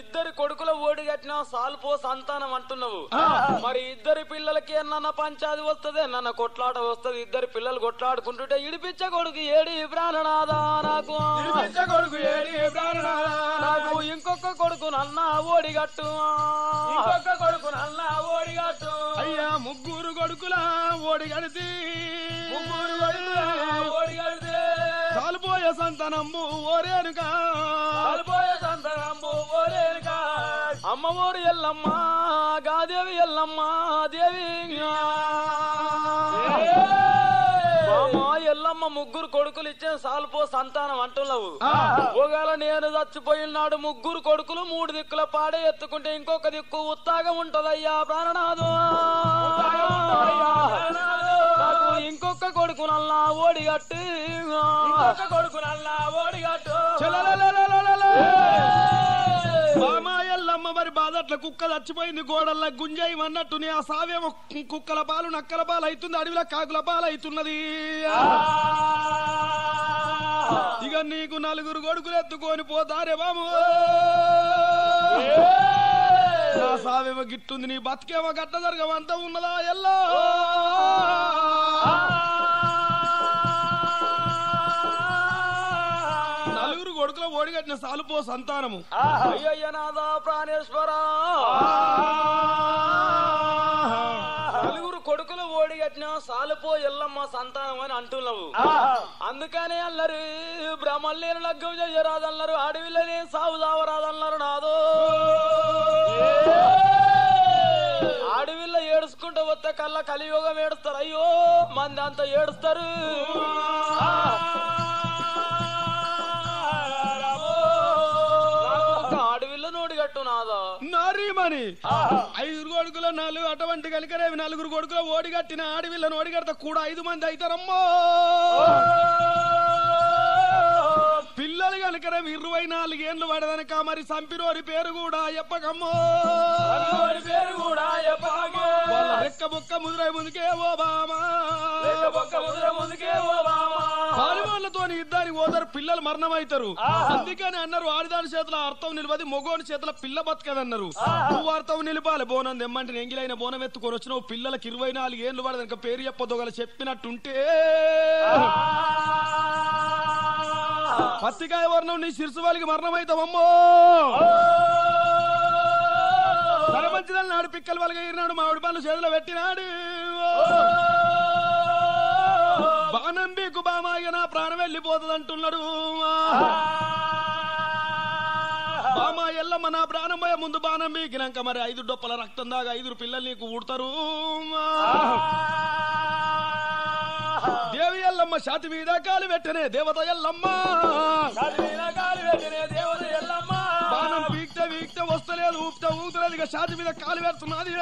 S2: ఇద్దరి కొడుకుల ఓడి కట్టిన సాల్పో సంతానం అంటున్నావు. మరి ఇద్దరి పిల్లలకి నన్న పంచాది వస్తది నన్న కొట్లాట వస్తది. ఇద్దరి పిల్లలు కొట్లాడుకుంటుంటే ఇడిపించ కొడుకు ఏడి ప్రాణనాదా నాకు?
S3: కొడుకు ఏడి.
S2: నాకు? ఇంకొక కొడుకు నన్న ఓడిగట్టు ఇంకొక కొడుకు నన్న ఓడిగట్టు
S3: అయ్యా ముగ్గురు కొడుకులా ఓడిగడితి
S2: ముగ్గురు కొడుకులా ఓడిగడితే
S3: చాలు పోయే సంతానంబు ఓరేనుగా
S2: కాలిపోయే. అమ్మవారు ఎల్లమ్మ గాదేవి ఎల్లమ్మ దేవి మామ ఎల్లమ్మ ముగ్గురు కొడుకులు ఇచ్చిన సాల్పో సంతానం అంటున్నావు. ఒకవేళ నేను చచ్చిపోయినాడు ముగ్గురు కొడుకులు మూడు దిక్కుల పాడే ఎత్తుకుంటే ఇంకొక దిక్కు ఉత్తాగం ఉంటదయ్యా ప్రాణనాథు. ఇంకొక కొడుకు నల్లా ఓడిగట్టు. ఇంకొక కొడుకు నల్లా ఓడిగట్టు
S3: మామ అమ్మవారి మరి బాధట్ల కుక్క చచ్చిపోయింది గోడల్లా గుంజాయి అన్నట్టు నీ ఆ సావేమో కుక్కల పాలు నక్కల పాలు అవుతుంది అడవిలో కాకుల పాలు అవుతున్నది ఇక నీకు నలుగురు కొడుకులు ఎత్తుకొని పోతారే బాము నా సావేమో గిట్టుంది నీ బతికేమో గట్ట జరగవంతా ఉన్నదా ఎల్లో? ఓడిగట్టిన సాలుపో సంతానము.
S2: అయ్యయ్య నాదా ప్రాణేశ్వర. నలుగురు కొడుకులు ఓడిగట్టిన సాలుపో ఎల్లమ్మ సంతానం అని అంటున్నావు. అందుకనే అల్లరు బ్రహ్మల్లేని లగ్గం చెయ్యరాదన్నారు అడవిలోనే సాగు సావరాదన్నారు నాదో. అడవిలో ఏడుచుకుంటూ వస్తే కల్లా కలియుగం ఏడుస్తారు. అయ్యో మంది అంతా ఏడుస్తారు
S3: నారీమణి ఐదుగురు కొడుకుల నాలుగు అటువంటి కలికరేవి నలుగురు కొడుకుల ఓడిగట్టిన ఆడవిళ్ళను ఓడిగడతా కూడా ఐదు మంది అవుతారమ్మో పిల్లలు కనుకరేవి ఇరవై నాలుగేళ్ళు పడదనక మరి సంపిరోరి పేరు కూడా చెప్పకమ్మో
S2: వాడి పేరు కూడా
S3: రెక్క బొక్క ముదురై ముందుకే ఓ బామా. ఇద్దరి ఓదరు పిల్లలు మరణమవుతారు అందుకని అన్నారు ఆడిదాని చేతుల అర్థం నిలబది మొగోని చేతుల పిల్ల బతకదన్నారు. నువ్వు అర్థం నిలపాలి బోనం తెమ్మంటే ఎంగిలైన బోనం ఎత్తుకొని వచ్చినావు. పిల్లలకి ఇరవై నాలుగు ఏళ్ళు పడదనక పేరు చెప్పదొగల చెప్పినట్టుంటే. పత్తికాయ వర్ణం నీ శిరసు వాళ్ళకి మరణమైతావమ్మో. సరమంచిదని నాడు పిక్కలు వాళ్ళగా ఎగిరినాడు మామిడి పనులు చేతిలో పెట్టినాడు. బాణం బీకు నా ప్రాణం వెళ్ళిపోతుంది అంటున్నాడు బామా ఎల్లమ్మ నా ప్రాణం పోయే ముందు బాణం బీకినాక మరి ఐదు డొప్పల రక్తం దాకా ఐదుగురు పిల్లలు నీకు ఊడతారు. దేవి ఎల్లమ్మ ఛాతి మీద కాలు పెట్టనే దేవత ఎల్లమ్మ. బాణం పీక్తే వీక్తే వస్తలేదు ఊపితే ఊగుతలేదు ఇక ఛాతి మీద కాలు పెడుతున్నది.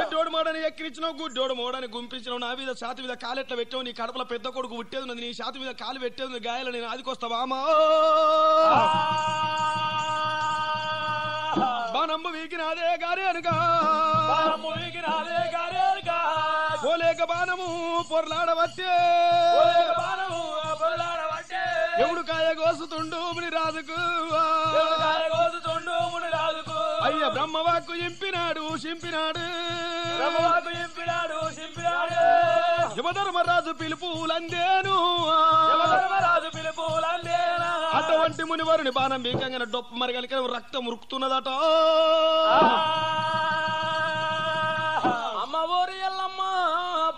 S3: ఎడ్డోడు మోడని ఎక్కిరించినావు గుడ్డోడు మోడని గుంపించినావు నా మీద ఛాతి మీద కాలెట్ల పెట్టావు నీ కడపల పెద్ద కొడుకు పుట్టేది ఉన్నది నీ ఛాతి మీద కాలు పెట్టేది ఉంది గాయాలు నేను ఆదికొస్తా బామా. బాణంబు వీకినాదే గారే అనుక
S2: మురికి రాలే గారేరుగా.
S3: పోలేక బాణము పొరలాడవచ్చే
S2: బాణము పొరలాడబట్టే.
S3: ఎవడు కాయ కోసుతుండు రాజుకు
S2: కోసుతుండు రాజుకు.
S3: అయ్య బ్రహ్మవాక్కు ఇంపినాడు చింపినాడు.
S2: బ్రహ్మవాకు ఇంపినాడు, చింపినాడు.
S3: యమధర్మరాజు పిలుపులందేను.
S2: యమధర్మరాజు పిలుపులందేనా.
S3: అటువంటి మునివరుని బాణం బీకంగా డొప్పు మరగలిక రక్తం ఉరుకుతున్నదట.
S2: అమ్మ ఊరి ఎల్లమ్మ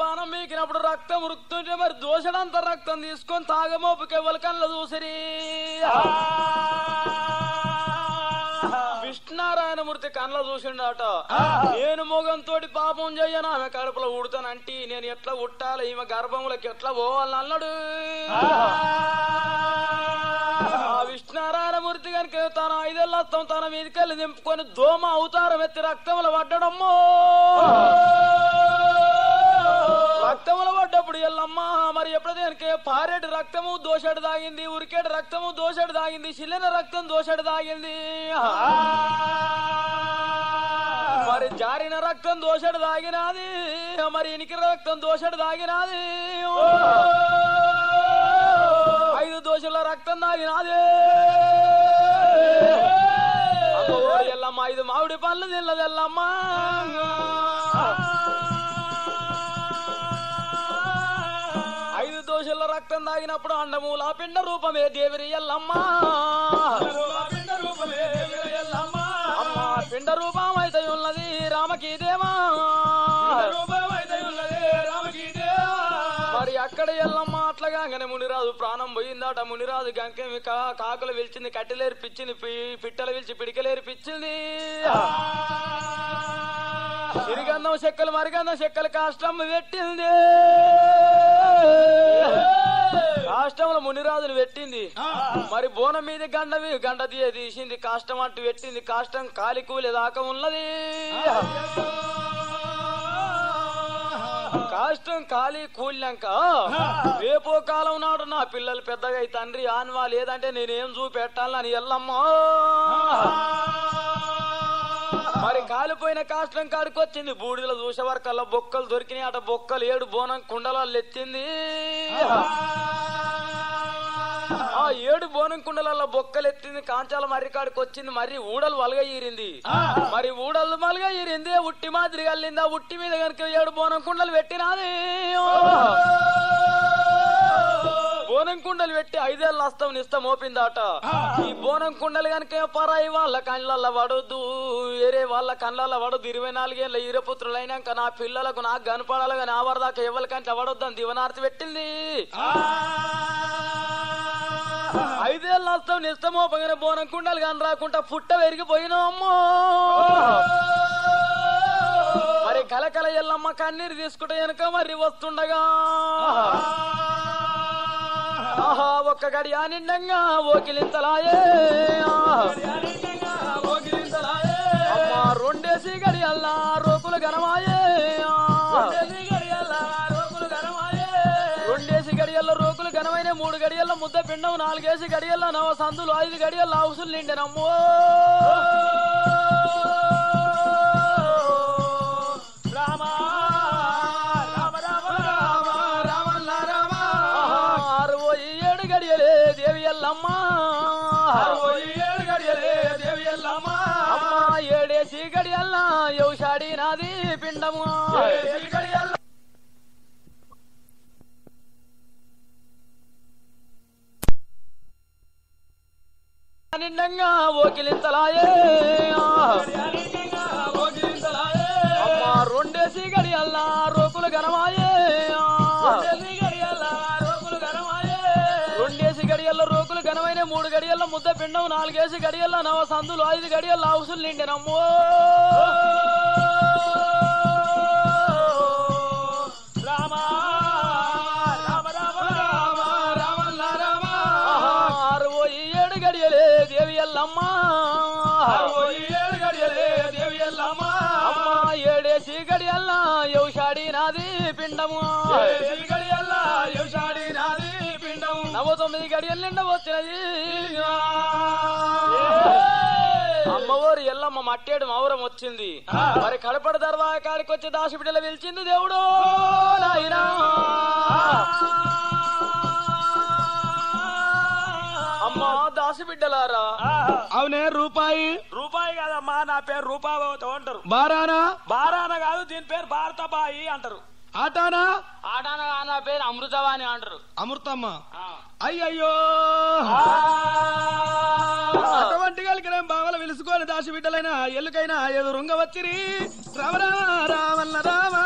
S2: బాణం మీకినప్పుడు రక్తం ఉరుకుతుంటే మరి దోషడంత రక్తం తీసుకొని తాగమోపుకి ఎవరి కళ్ళ చూసిరి విష్ణు విష్ణారాయణమూర్తి కళ్ళ చూసిండట. నేను మొగంతో పాపం చెయ్యను ఆమె కడుపులో ఉడతానంటే. నేను ఎట్లా ఉట్టాలి ఈమె గర్భంలోకి ఎట్లా పోవాలని అన్నాడు. ఆ. విష్ణారాయణమూర్తి కనుక తన ఐదేళ్ళత్తం తన మీదకెళ్ళి దింపుకొని దోమ అవతారం ఎత్తి రక్తంలో పడ్డడమ్మో. రక్తములు పడ్డప్పుడు ఎల్లమ్మ మరి ఎప్పుడైతే పారేటి రక్తము దోషడు తాగింది ఉరికేటి రక్తము దోషడు తాగింది చిల్లిన రక్తం దోషడు తాగింది మరి జారిన రక్తం దోషడు తాగినాది మరి ఇనికి రక్తం దోషడు తాగినాది ఐదు దోషుల రక్తం తాగినాది ఎల్లమ్మ ఐదు మామిడి పళ్ళు తిన్నది దోషుల తాగినప్పుడు అండమూల పిండ రూపమే దేవిరి ఎల్లమ్మ. అమ్మ పిండ రూపం అయితే ఉన్నది రామకి దేవా. మరి అక్కడ ఎల్లమ్మ అట్లాగానే మునిరాజు ప్రాణం పోయిందట. మునిరాజు గంకేమి కాకులు పిలిచింది కట్టెలేరు పిచ్చింది పి- పిట్టలు పిలిచి పిడికలేరు పిచ్చింది సిరిగంధం చెక్కలు మరిగంధం చెక్కలు కాష్టం పెట్టింది. కాష్టంలో మునిరాజులు పెట్టింది. మరి బోనం మీద గండ మీ- గండ తీయ తీసింది. కాష్టం అంటూ పెట్టింది. కాష్టం కాలి కూలి దాకా ఉన్నది. కాష్టం ఖాళీ కూలినాక రేపో కాలం నాడు నా పిల్లలు పెద్దగా తండ్రి ఆన్వా లేదంటే నేనేం చూపెట్టాలని ఎల్లమ్మా. మరి కాలిపోయిన కాష్టం కాడికి వచ్చింది. బూడిదలో చూసే వరకల్లా బొక్కలు దొరికినాయి. అట బొక్కలు ఏడు బోనం కుండలాలు ఎత్తింది. ఆ ఏడు బోనం కుండలలో బొక్కలు ఎత్తింది. కాంచాల మర్రి కాడికి వచ్చింది. మరి ఊడలు వలగ ఈరింది. మరి ఊడలు మలగ ఈరింది. ఉట్టి మాదిరి కల్లింది ఆ ఉట్టి మీద కనుక ఏడు బోనం కుండలు పెట్టినాది. బోనం కుండలు పెట్టి ఐదేళ్ళు అస్తం నిస్తం మోపిందట. ఈ బోనం కుండలు కనుక పరాయి వాళ్ళ కళ్ళల్ల పడొద్దు. వేరే వాళ్ళ కళ్ళల్ల పడొద్దు. ఇరవై నాలుగేళ్ళ ఈరపుత్రులైనాక నా పిల్లలకు నాకు కనపడాలి కానీ ఆ వరదాకా ఎవరికంటే పడొద్దు అని దివనార్తి పెట్టింది. ఐదేళ్ళ నష్టం నిస్తమోపగిన బోనం కుండలు కానీ రాకుండా పుట్ట పెరిగిపోయినా అమ్మో. మరి కలకల ఎల్లమ్మ కన్నీరు తీసుకుంటే వెనక మరి వస్తుండగా. ఆహా ఒక్క గడియా నిండంగా ఓకిలింతలాయే. అమ్మా రెండేసి గడి అల్లా రోకులు గనమాయే రెండేసి గడియల్లో రోకులు ఘనమైన మూడు గడియల్లో ముద్ద పిండం నాలుగేసి గడియల్లో నవ సందులు ఐదు గడియల్లో హౌసులు నిండినమ్మో. ఏడేసి గడియల్లా యౌషాడి నాది పిండము. నిండంగా ఓకిలింతలాయే. మూడు గడియల్లో ముద్ద పిండం నాలుగేసి గడియల్లో నవ సందులు ఐదు గడియల్లో హౌసులు నిండినమ్మో అమ్మా ఏడేసి గడియల్లా యౌషాడి నాది పిండము. నవ తొమ్మిది గడియలు నిండ వచ్చినది. అమ్మవారు ఎల్లమ్మ మట్టేడు మౌరం వచ్చింది. మరి కడపడ దర్వా కాడికి వచ్చి దాసి బిడ్డలు పిలిచింది దేవుడు. నాయనా. అమ్మా దాసి బిడ్డలారా
S3: అవునే రూపాయి.
S2: రూపాయి కాదమ్మా నా పేరు రూపావతో అంటారు.
S3: బారానా?
S2: బారాన కాదు దీని పేరు భారతబాయి అంటారు.
S3: ఆటానా?
S2: ఆటాన నా పేరు అమృతవాణి అంటారు.
S3: అమృతమ్మ. అయ్యయ్యో! అటువంటి కలిగిన బావల విలుసుకొని దాసి బిడ్డలైన ఎల్లుకైనా ఎదురుంగ వచ్చిరి. రమరా రామల్ల రామ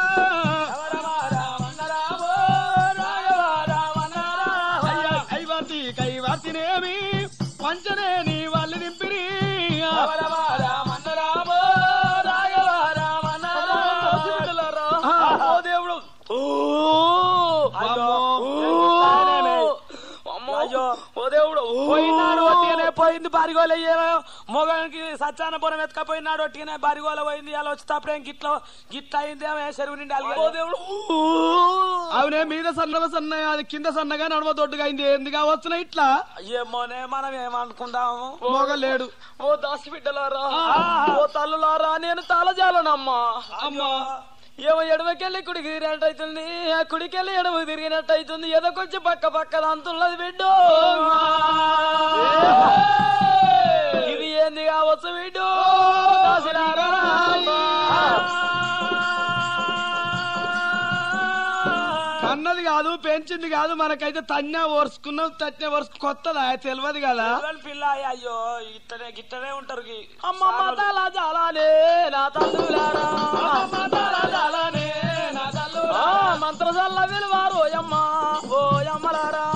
S2: పోయినాడు ఒట్టిగానే పోయింది బారిగోల మొగానికి సత్యాన పొలం ఎత్తుకపోయినాడు ఒట్టిగానే బారిగోల పోయింది. అలా వచ్చేటప్పుడేం గిట్ల గిట్ల అయింది చెరువు నిండి అలిగే ఓ దేవుడు.
S3: అవునే మీద సన్నవ సన్న అది కింద సన్నగా నడవ దొడ్డుగా అయింది. ఎందుకు వస్తున్నా ఇట్లా?
S2: ఏమోనే మనం ఏమనుకుందాము?
S3: మోగలేడు
S2: ఓ దాసి బిడ్డలారా ఓ తల్లులారా నేను తాళజాలనమ్మా.
S3: అమ్మా.
S2: ఏమో ఎడమకెళ్ళి కుడికి తిరిగినట్టు అవుతుంది ఆ కుడికెళ్ళి ఎడమ తిరిగినట్టు అవుతుంది ఏదో కొంచెం పక్క పక్క అంతున్నది బిడ్డు ఇది ఏంది కావచ్చు బిడ్డు
S3: కాదు పెంచింది కాదు మనకైతే తన్నే ఓర్చుకున్నాం తన్నే ఓర్చు కొత్తదా? తెలియదు కదా?
S2: పిల్ల అయ్యో ఇట్టనే గిట్టనే ఉంటారు గి. అమ్మమ్మ తల జాలానే నా తల్లులారా. ఆ, మంత్రజల్ల విలువారు ఓయమ్మ ఓయమ్మలారా.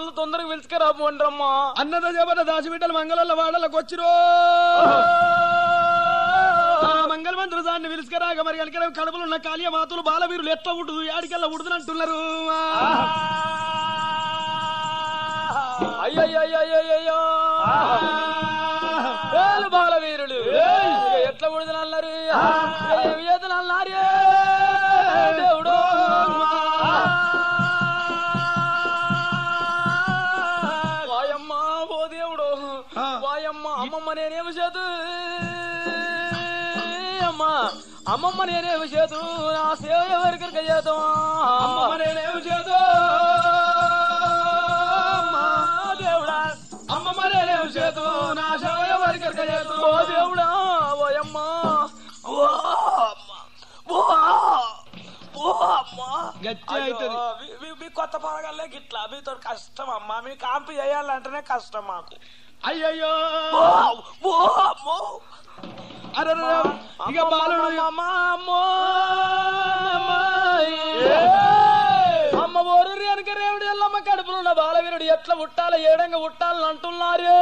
S2: మంగళ మంత్రసాలను తొందరగా పిలుచుకురా పోండ్రమ్మా
S3: అన్నద జబన దాచిబిడ్డలు మంగళల్ల వాడలకు వచ్చిరో. మంగళ మంత్రసాన్ని పిలుచుకరాక మరి కనుక కడుపులు ఉన్న కాళీయ మాతులు బాలవీరులు ఎట్లా ఉడుదు యాడికల్లా ఉడుదునంటున్నారు
S2: వేలు బాలవీరులు. ఎట్లా ఉడుదనన్నారు ఏమి చేతు అమ్మ. అమ్మమ్మ నేనేమి చేతు నా సేవ ఎవరికి చేద్దాం
S3: అమ్మమ్మ నేనేమి చేదో
S2: దేవుడా.
S3: అమ్మమ్మ నేనేమి చేదో నా శవ ఎవరికి చేదో
S2: ఓ దేవుడా ఓయమ్మ ఓ అమ్మ. ఓ అమ్మ. అయ్యో,
S3: అవుతుంది.
S2: కొత్త పొరగల్లే గిట్లా. మీతో కష్టం అమ్మా. మీ కాంపు చేయాలంటేనే కష్టం మాకు.
S3: అయ్యయ్యో! అరే ఇక బాలుడు
S2: అమ్మ ఓరు వెనక రేవుడు ఎల్లమ్మ కడుపులో ఉన్న బాలవీరుడు ఎట్లా ఉట్టాలి ఏడంగా ఉట్టాలని అంటున్నారు?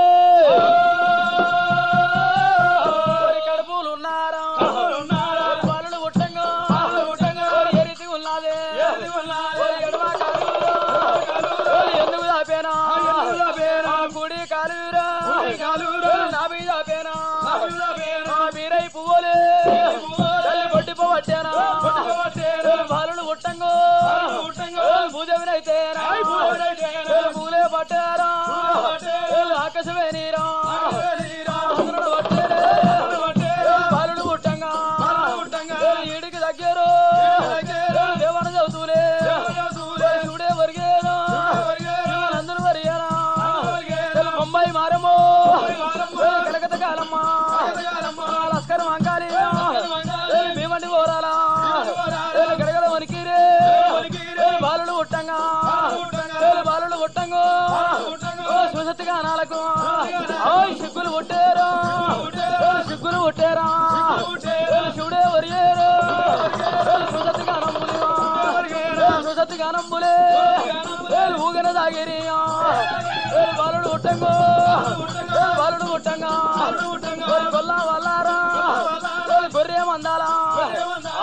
S2: గొర్రె మందాలా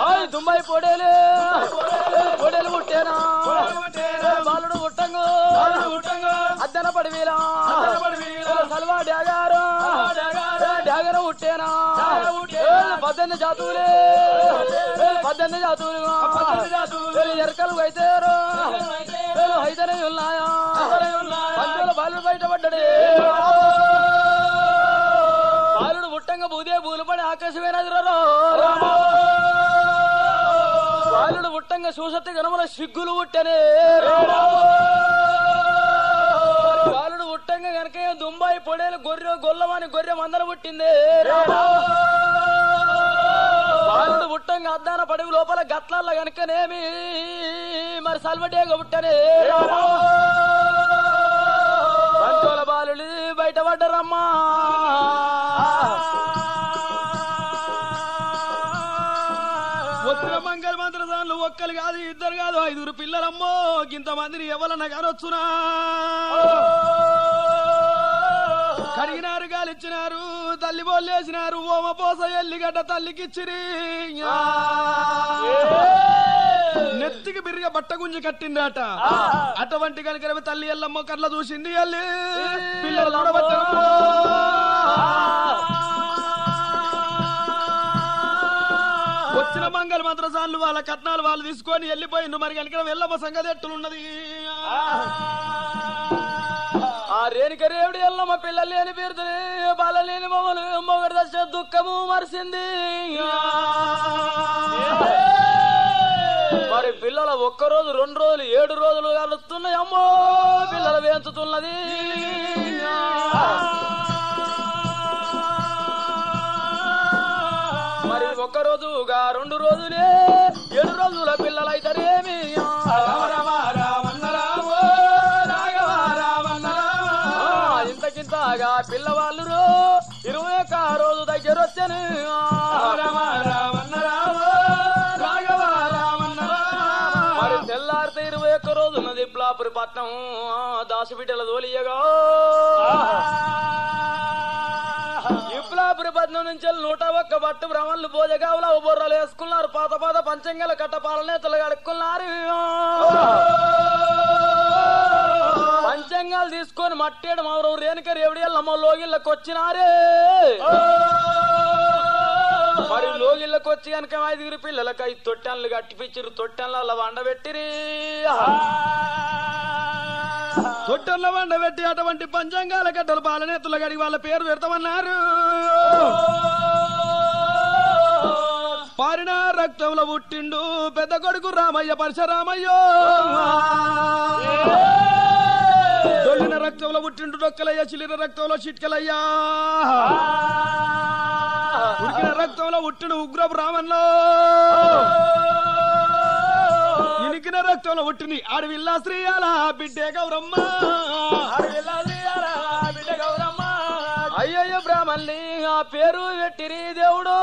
S2: ఆయ్ దుంబై పొడేలు పొడేలు పుట్టేనా బాలుడు ఉట్టంగో అద్దెన పడివీలా సల్వా డాగారు డాగర పుట్టేనా పద్దెనిమిది జాతువులే పద్దెనిమిది జాతువులు ఎరకలు అయితేరు అయితేనే ఉన్నాయా పంచుల బాలుడు బయటపడ్డాడే చూసత్తి గనముల సిగ్గులు ఉట్టనే బాలుడు ఉట్టంగా గనక దుంబాయి పొడేలు గొర్రె గొల్లమని గొర్రె మందలు పుట్టిందే. బాలుడు ఉట్టంగా అద్దాన పడుగు లోపల గట్లల్ల గనకనేమి మరి సల్వటేగా పుట్టనే. పంచోల బాలుడి బయటపడ్డరమ్మా
S3: ఒక్కరు కాదు ఇద్దరు కాదు ఐదుగురు పిల్లలమ్మో ఇంతమందిని ఎవరన్నా కానొచ్చునా? కడిగినారు గాలిచ్చినారు తల్లి బోళ్ళేసినారు ఓమ పోస ఎల్లిగడ్డ తల్లికిచ్చిరి. నెత్తికి బిరిగా బట్ట గుంజి కట్టిందట అటువంటి కనుక తల్లి ఎల్లమ్మ కర్ల చూసింది ఎల్లి. పిల్లలు మంగళ మంత్రసాన్లు వాళ్ళ కట్నాలు వాళ్ళు తీసుకొని వెళ్ళిపోయిండు మరి కనుక వెళ్ళమ్మ సంగతి ఎట్టున్నది
S2: ఆ రేణుకరేవుడు ఎల్లమ్మ పిల్లలు లేని పేరుతోనే బాల లేని మమ్మలు మొగడు దశ దుఃఖము మరిసింది. మరి పిల్లల ఒక్క రోజు రెండు రోజులు ఏడు రోజులు కలుస్తున్నాయి అమ్మో పిల్లలు వేంచుతున్నది. ఒక్క రోజుగా రెండు రోజులే ఏడు రోజుల పిల్లలైతేనేమి ఆ, ఇంతకింతగా పిల్లవాళ్ళు ఇరవై ఒక్క రోజు దగ్గర వచ్చాను మరి తెల్లారితే ఇరవై ఒక్క రోజు ఉన్నది ప్లాపురి పట్నం దాసుబిడ్డల దోలియగా ఇప్లాపురి పట్నం నుంచి నూట ఒక్క బట్టు భ్రమణులు భోజగావుల బొర్రలు వేసుకున్నారు. పాత పాత పంచంగల కట్టపాలనే నేతలు కడుక్కున్నారు పంచంగాలు తీసుకొని మట్టేడు మారు రేణుక రేవడియల్లమ్మ లోగిళ్ళకి వచ్చినారే? మరి లోగిళ్ళకి వచ్చి కనుక ఐదుగురు పిల్లలకి ఐదు తొట్టెన్లు కట్టిపిచ్చిరు తొట్టెన్ల వండబెట్టిరి
S3: తొట్టెల్ల వండ పెట్టి అటువంటి పంచాంగాల గడ్డలు బాలనేతుల గడిగి వాళ్ళ పేరు పెడతామన్నారు. పారిన రక్తంలో పుట్టిండు పెద్ద కొడుకు రామయ్య పరశరామయ్యో. దొల్లిన రక్తంలో పుట్టిండు డొక్కలయ్య చిలిన రక్తంలో చిట్కలయ్యా. ఉడికిన రక్తంలో పుట్టిండు ఉగ్రపు బ్రాహ్మణ్లో ఇనికిన రక్తంలో పుట్టిని అడవిల్లా శ్రీయాల బిడ్డే గౌరమ్మ.
S2: అయ్యయ్య బ్రాహ్మణి ఆ పేరు పెట్టిరి దేవుడు.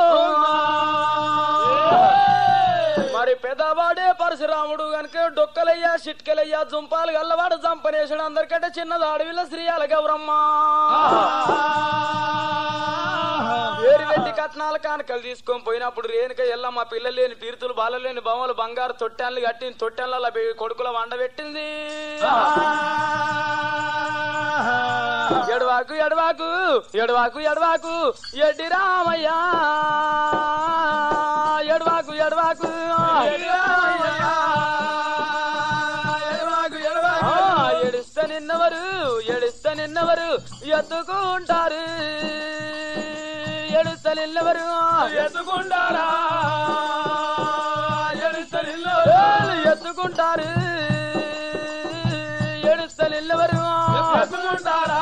S2: పెద్దవాడే పరశురాముడు గనుక డొక్కలయ్యా చిట్కలయ్యా జుంపాలు గల్లవాడు జంపనేసాడు అందరికంటే చిన్నది అడవిలో శ్రీయాల గౌరమ్మ పేరు పెట్టి కట్నాల కానుకలు తీసుకొని పోయినప్పుడు రేణుక ఎల్లమ్మ పిల్లలు లేని పీరుతులు బాలలు లేని బొమ్మలు బంగారు తొట్టెన్లు కట్టింది తొట్టెన్ల కొడుకుల వండబెట్టింది ఎడవాకు ఎడవాకు ఎడవాకు ఎడవాకు ఎడ్డి రామయ్యా. ఎడవాకు ఎడవాకు. ఎడిస్తే నిన్నవరు ఎడిస్తే నిన్నవరు ఎత్తుకుంటారు ఎడిస్తే నిన్నవరు ఎత్తుకుంటారా ఎత్తుకుంటారు ఎడుస్త నిన్నవరు ఎత్తుకుంటారా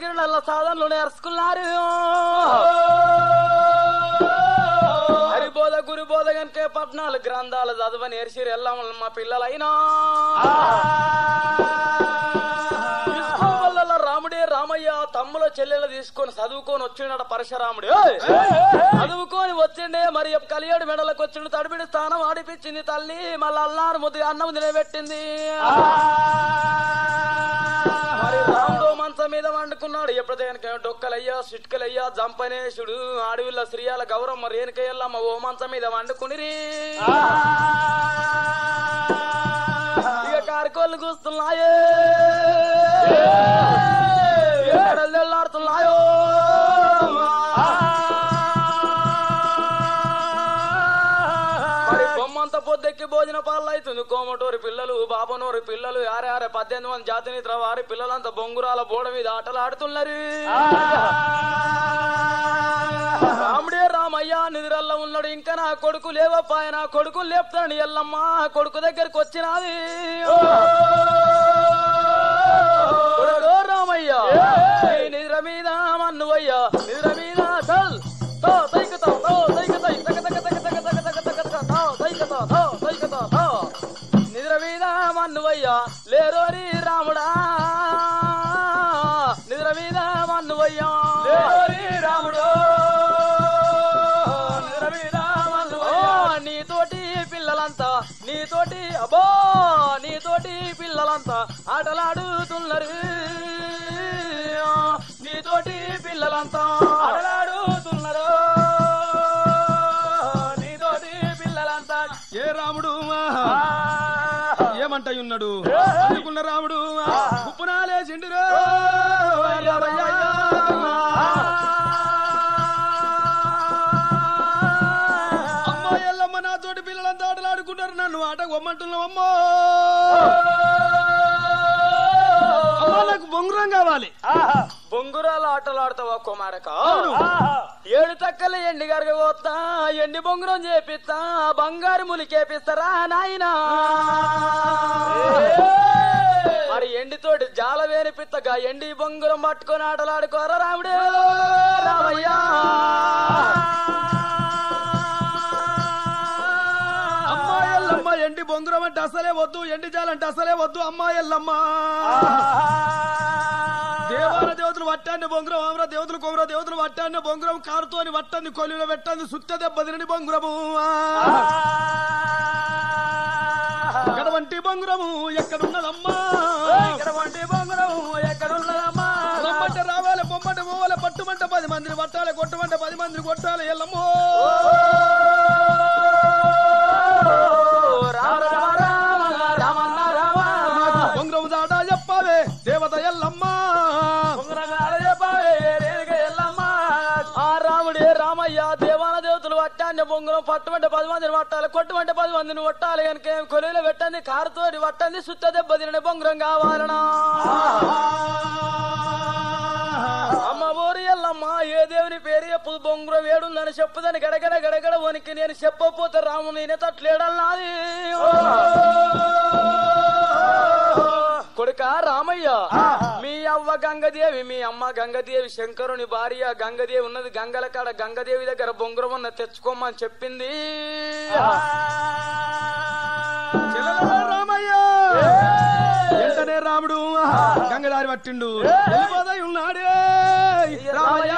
S2: ఆ సాధన సాధనలు నేర్చుకున్నారు హరిబోధ గురుబోధ కనుక పద్నాలుగు గ్రంథాలు చదవని నేర్చిరు ఎల్లమ్మ మా పిల్లలైనా. తమ్ముల చెల్లెల తీసుకొని చదువుకొని వచ్చిండట పరశురాముడు! చదువుకొని వచ్చిండే మరి కలియాడు మెడలకు వచ్చిండు తడిపిడి స్థానం ఆడిపించింది తల్లి మళ్ళీ అల్లారు ముద్దు అన్నం తినబెట్టింది మరి రాముడు మంచం మీద వండుకున్నాడు. ఎప్పుడైనా డొక్కలయ్యా సిట్కలయ్యా జంపనేశుడు అడవిలో శ్రీయాల గౌరమ్మ రేణుకయ్యల్లమ్మ ఓ మంచం మీద వండుకునిరి. పొద్దెక్కి అవుతుంది కోమటూరి పిల్లలు బాబనూరి పిల్లలు యారే ఆరే పద్దెనిమిది మంది జాతినిత్ర వారి పిల్లలంతా బొంగురాల బోడ మీద ఆటలు ఆడుతున్నారు రాముడే రామయ్య నిద్రల్లో ఉన్నాడు. ఇంకా నా కొడుకు లేవప్ప నా కొడుకు లేపుతాడు. ఎల్లమ్మ కొడుకు దగ్గరికి వచ్చినది. రామయ్య నిద్ర మీద మన్నువయ్యా నిద్ర నిద్ర మీద మన్నువయ్య లేరోరి రాముడా. నిద్ర మీద మన్నువయ్య. లేరోరి రాముడు. నిద్ర మీద మన్నువయ్య. నీతోటి పిల్లలంతా నీతోటి అబ్బో నీతోటి పిల్లలంతా ఆటలాడుతున్నారు. నీతోటి పిల్లలంతా. ఆటలాడుతున్నారు
S3: రాముడు ఏమంట ఉన్నాడు అనుకున్న రాముడు ఉప్పునాలేసిండు అమ్మా ఎల్లమ్మ నా తోటి పిల్లలంతా ఆటలాడుకుంటారు నన్ను. ఆట కొమ్మంటున్నావమ్మో అమ్మా! నాకు బొంగురం కావాలి.
S2: బొంగురాల ఆటలు ఆడతావా కుమారక? ఏడు తక్కల ఎండి గారికి పోతా ఎండి బొంగురం చేపిస్తా బంగారు ములికేపిస్తారా నాయనా? మరి ఎండితోటి జాల వేనిపిత్తగా ఎండి బొంగురం పట్టుకొని ఆటలాడుకోరా రాముడు? రామయ్యా!
S3: బొంగురం అంటే అసలే వద్దు ఎండి జాలంటే అసలే వద్దు అమ్మా ఎల్లమ్మ. దేవాల దేవతలు వట్టాన్ని బొంగురం ఆమర దేవతలు కొమర దేవతలు వట్టాన్ని బొంగురం కారుతోని వట్టాన్ని కొలిలో పెట్టంది సుత్త దెబ్బ తినని బొంగురము. ఎక్కడవంటి బొంగురము? ఎక్కడున్నదమ్మా?
S2: వంటి బొంగురం ఎక్కడున్నదమ్మా?
S3: రమ్మంటే రావాలి బొమ్మంటే పోవాలి పట్టుమంటే పది మందిని పట్టాలి కొట్టమంటే పది మందిని కొట్టాలి ఎల్లమ్మో.
S2: పట్టమంటే పది మందిని పట్టాలి కొట్టమంటే పది మందిని కొట్టాలి కనుక కొలువులో పెట్టండి కారుతో పట్టండి సుత్త దెబ్బ తినని బొంగరం కావాలనా? అమ్మ ఊరి ఎల్లమ్మ ఏ దేవుని పేరు ఎప్పుడు బొంగురం వేడుందని చెప్పుదని గడగడ గడగడ వనికి నేను చెప్పకపోతే రాము నేనే తట్లేడల్లాది. కొడుక రామయ్య. మీ అవ్వ గంగదేవి మీ అమ్మ గంగదేవి శంకరుని భార్య గంగదేవి ఉన్నది గంగల కాడ. గంగదేవి దగ్గర బొంగురం ఉన్న తెచ్చుకోమని చెప్పింది.
S3: రామయ్య. వెంటనే రాముడు గంగదారి పట్టిండు. ఉన్నాడే. రామయ్య.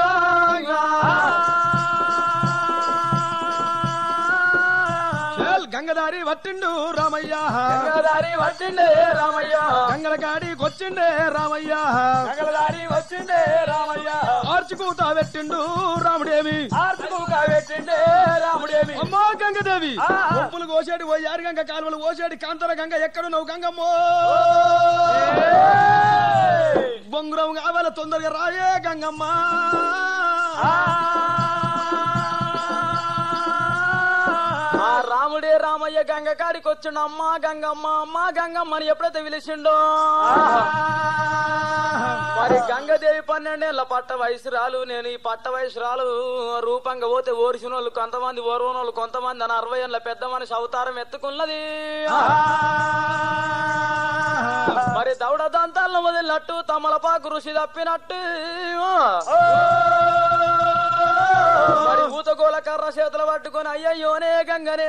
S3: గంగదారి పట్టిండు రామయ్య.
S2: గంగదారి వచ్చిండే రామయ్య.
S3: గంగల కాడికి వచ్చిండే రామయ్య.
S2: గంగదారి వచ్చిండే రామయ్య.
S3: ఆర్చుకూత పెట్టిండు రాముడేమి
S2: ఆర్తకుగా పెట్టిండే రాముడేమి
S3: అమ్మా గంగదేవి. ఒప్పులు కోసాడు పోయారు గంగ కాలువలు కోసాడు కాంతల గంగ ఎక్కడ నువ్వు గంగమ్మో బొంగురం కావాలి తొందరగా రాయే గంగమ్మ.
S2: ఆ రాముడే రామయ్య గంగ కాడికి వచ్చిండు. అమ్మా గంగమ్మ అమ్మా గంగమ్మ అని ఎప్పుడైతే పిలిచిండో. మరి గంగదేవి పన్నెండేళ్ళ పట్ట వయసురాలు నేను ఈ పట్ట వయసురాలు రూపంగా పోతే ఓరిసిన వాళ్ళు కొంతమంది ఓర్వని వాళ్ళు కొంతమంది అని అరవై ఏళ్ళ పెద్ద మనిషి అవతారం ఎత్తుకున్నది. మరి దౌడ దంతాలను వదిలినట్టు తమలపాకు ఋషి తప్పినట్టు. మరి ఊతగోల కర్ర చేతులు పట్టుకొని అయ్యయ్యోనే గంగనే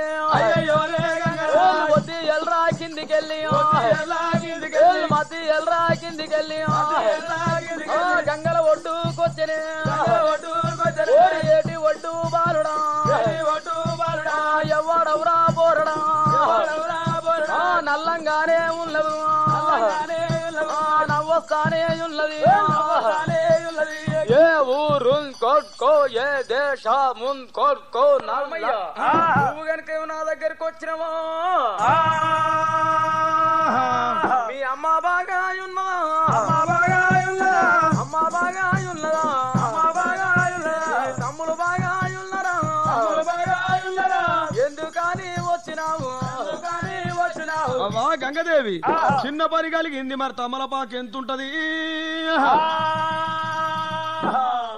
S2: వద్ది ఎల్రా కిందికెళ్ళి మధ్య ఎల్రా కిందికెళ్ళి గంగల ఒడ్డుకొచ్చనే ఏటి ఒడ్డు బాలుడా ఎవడవురా పోరడా ఆ, నల్లంగానే ఉన్నది ఆ, నవ్వొస్తానే ఉన్నది. ఏ ఊరు కొట్టుకో ఏ దేశం కొట్టుకో నమ్మయ్య నువ్వు గనుక నా దగ్గరికి వచ్చినవా? మీ అమ్మ బాగా ఉన్నదా అమ్మ బాగా ఉన్నదా
S3: అవ్వా గంగదేవి చిన్న పని కలిగింది మరి తమలపాకు ఎంత ఉంటది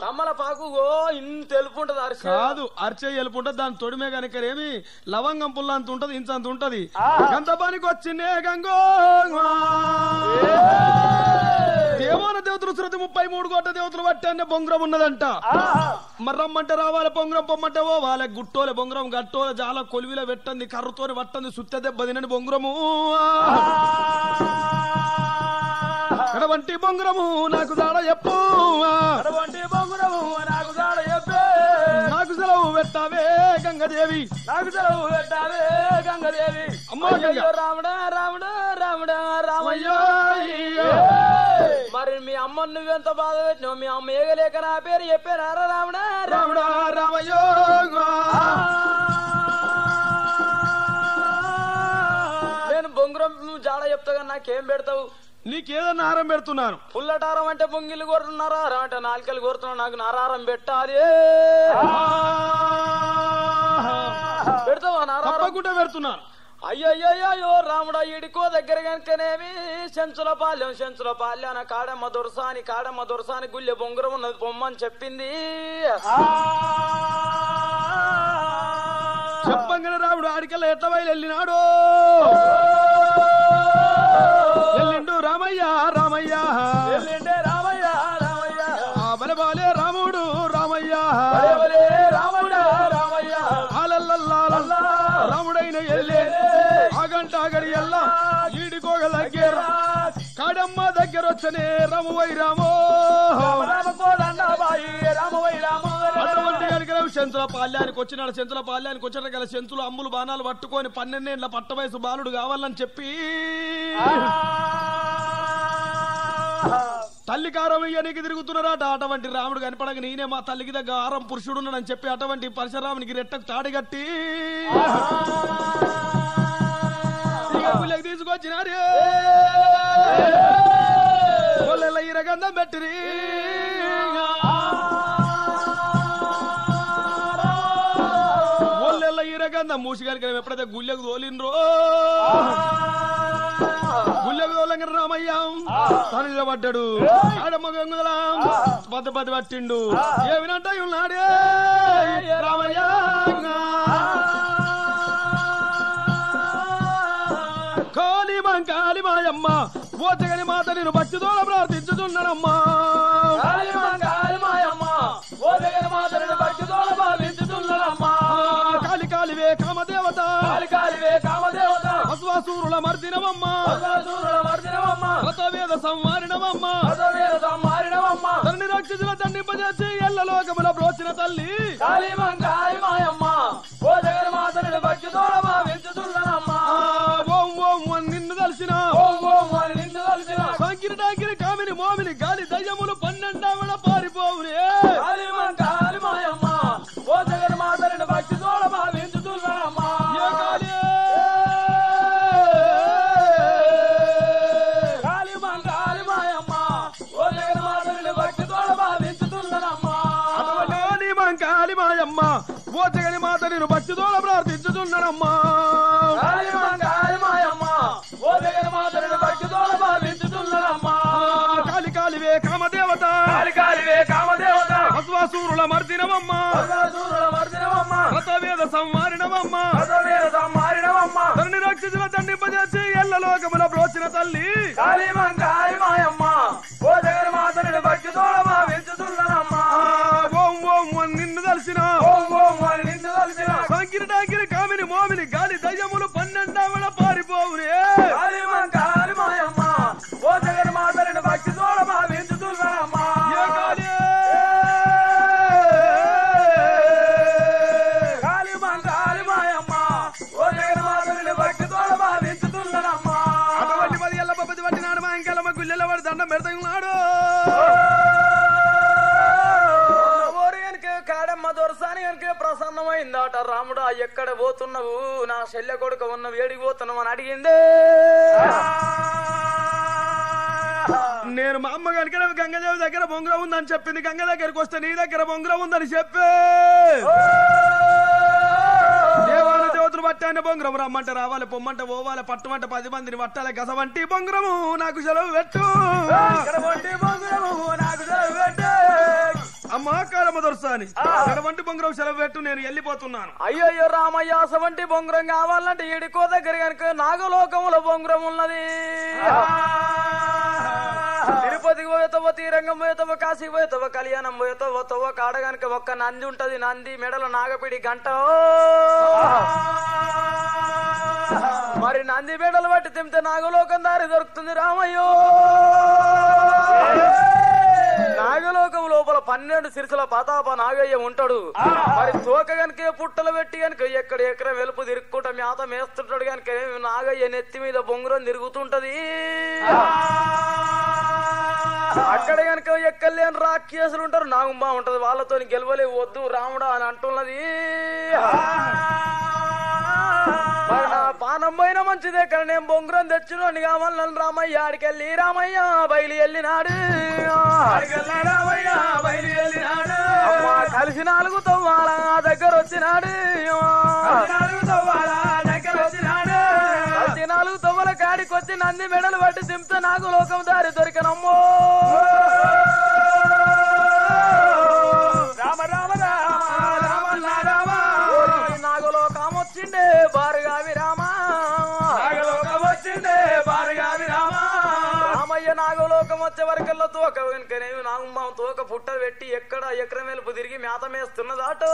S2: తమ్మలపాకు ఓ ఇంత తెలుపు ఉంటది అరిసె.
S3: కాదు అర్చే ఎలుపుంటది దాని తొడిమే కనుకరేమి లవంగం పుల్ల అంత ఉంటది ఇంత అంత ఉంటది. గంత పనికి వచ్చిందే గంగో దేవాన దేవతలు శృతి ముప్పై మూడు కోట్ల దేవతలు పట్టే బొంగురం ఉన్నదంట. మరి రమ్మంటే రావాలి బొంగురం పొమ్మంటే ఓ వాళ్ళ గుట్టోలే బొంగురం గట్టోలే జాల కొలివిలో పెట్టంది కర్రతోని పట్టంది సుత్త దెబ్బ తినని బొంగురము. ఎడవంటి బొంగురము నాకు దాడ చెప్పు.
S2: బొంగురము నాకు దాడ చెప్పే.
S3: నాకు సెలవు పెట్టావే గంగదేవి.
S2: నాకు సెలవు పెట్టావే గంగదేవి.
S3: అమ్మా
S2: రాముడా రాముడా రాముడా రామయ్యో. మరి మీ అమ్మ నువ్వెంత బాధ పెట్టినావు? మీ అమ్మ ఏగలేక నా పేరు చెప్పారా రాముడా
S3: రాముడా రామయ్యో
S2: నేను బొంగురం జాడ చెప్తా కానీ నాకేం పెడతావు?
S3: నీకేదన్నా ఆహారం పెడుతున్నాను.
S2: పుల్లటారం అంటే బొంగిలు కొడుతున్నారా? అంటే నాలుకలు కొడుతున్నా నాకు నారారం పెట్టాలి. పెడతావా నారారం?
S3: తప్పకుండా పెడుతున్నాను.
S2: అయ్యయ్యో రాముడా ఇడికో దగ్గర కనుకనేమి చెంచుల పాలెం చెంచుల పాలెం కాడమ్మ దొరసాని కాడమ్మ దొరసాని గుళ్ళె బొంగురం ఉన్నది బొమ్మని చెప్పింది.
S3: చెప్పంగానే రాముడు ఆడికెళ్ళ ఎట్ల బయలు వెళ్ళినాడు వెళ్ళిండు రామయ్య రామయ్య.
S2: రామయ్య రామయ్య.
S3: ఆ బలబాలే రాముడు రామయ్య.
S2: రాముడా రామయ్య.
S3: ఆలల్లల్లాలల్లా రాముడైన ఎల్లే. ఆగంట ఆగడి ఎల్లా ఈడికోగ దగ్గర. కాడమ్మ దగ్గర వచ్చనే రామువై రామో. అటువంటి కనుక సెంతుల పాల్యానికి వచ్చినాడు సెంతుల పాల్యానికి వచ్చిన గల సెంతులు అమ్ములు బాణాలు పట్టుకొని పన్నెండేళ్ళ పట్ట వయసు బాలుడు కావాలని చెప్పి. తల్లి కారం ఇయ్యనికి తిరుగుతున్నారట అటువంటి రాముడు కనపడక నేనే మా తల్లికి దగ్గర ఆరం పురుషుడున్నాడని చెప్పి అటువంటి పరశురామునికి రెట్టకు తాడిగట్టి తీసుకొచ్చినారే. ఇరగంధం పెట్టిరి. మంద మూసి కనుక ఎప్పుడైతే గుళ్ళకు తోలిండ్రో? గుళ్ళకు తోలంగా రామయ్య. నిలబడ్డాడు. ఆడమ్మ గంగుల పద్ద పద్ద పట్టిండు. ఏమినంట ఉన్నాడే? రామయ్య. కాళీమా కాళీమాయమ్మ పోతగని మాత నేను భక్తితోడ ప్రార్థించుతున్నానమ్మా. సంవారిణమమ్మ. తల్లి రక్షించిన దండింపజేసి ఎల్ల లోకముల బ్రోచిన తల్లి. నిన్ను దలిసిన సంకిరి డాకిరి కామిని మోమిని గాలి దయ్యములు పన్నెండావిడ పారిపోవునే.
S2: ఎక్కడ పోతున్నావు? నా శల్య కొడుకు ఉన్న వేడికి పోతున్నావు అని అడిగిందే.
S3: నేను మా అమ్మ కనుక గంగదేవి దగ్గర బొంగుర ఉందని చెప్పింది. గంగ దగ్గరికి వస్తే నీ దగ్గర బొంగుర ఉందని చెప్పే. దేవాల దేవతలు పట్టాన్ని బొంగురం. రమ్మంటే రావాలి పొమ్మంటే పోవాలి పట్టుమంటే పది మందిని పట్టాలి. గసవంటి బొంగురము నాకు సెలవు పెట్టు. అమ్మ కాలమ్మ దొరసాని గడవంటి బొంగురం సెలవు పెట్టు నేను వెళ్ళిపోతున్నాను.
S2: అయ్యయ్యో రామయ్య అసవంటి బొంగురం కావాలంటే ఈడికో దగ్గర కనుక నాగలోకముల బొంగురం ఉన్నది. తిరుపతికి పోయేతవ తీరంగం పోయేతవ కాశీ పోయేతవ కళ్యాణం పోయేతవ తవ కాడ గనుక ఒక్క నంది ఉంటది నంది మెడల నాగపిడి గంట. మరి నంది మెడలు పట్టి తింటే నాగలోకం దారి దొరుకుతుంది రామయ్యో. నాగలోకం లోపల పన్నెండు సిరిసల పతాప నాగయ్య ఉంటాడు. మరి తోక గనుక పుట్టలు పెట్టి గనుక ఎక్కడ ఎక్కడ వెలుపు తిరుక్కుంటా మేత మేస్తుంటాడు గనుక నాగయ్య నెత్తి మీద బొంగురం తిరుగుతుంటది. అక్కడ గనుక ఎక్కలేని రాక్షసులు ఉంటారు నాగుంబా ఉంటది వాళ్ళతో గెలవలే వద్దు రాముడా అని అంటున్నది. మరి నా పానం పోయిన మంచిదే కానీ నేను బొంగురం తెచ్చునని కావాలి నన్ను రామయ్య ఆడికెళ్ళి రామయ్య బయలు వెళ్ళినాడు. కలిసి నాలుగు తవ్వాల దగ్గర వచ్చినాడు. నాలుగు తవ్వల కాడికి వచ్చి నంది మెడలు పట్టి దింపితే నాకు లోకం దారి దొరికనమ్మో. రామ రామ రామ రామ. రామ. నాగలోకం వచ్చిండే వచ్చిండే రామయ్య వచ్చే వరకల్లా తోక వెనుకనేవి నాగమ్మ తోక పుట్ట పెట్టి ఎక్కడ ఎకరం వెలుపు తిరిగి మేత మేస్తున్నదాటో.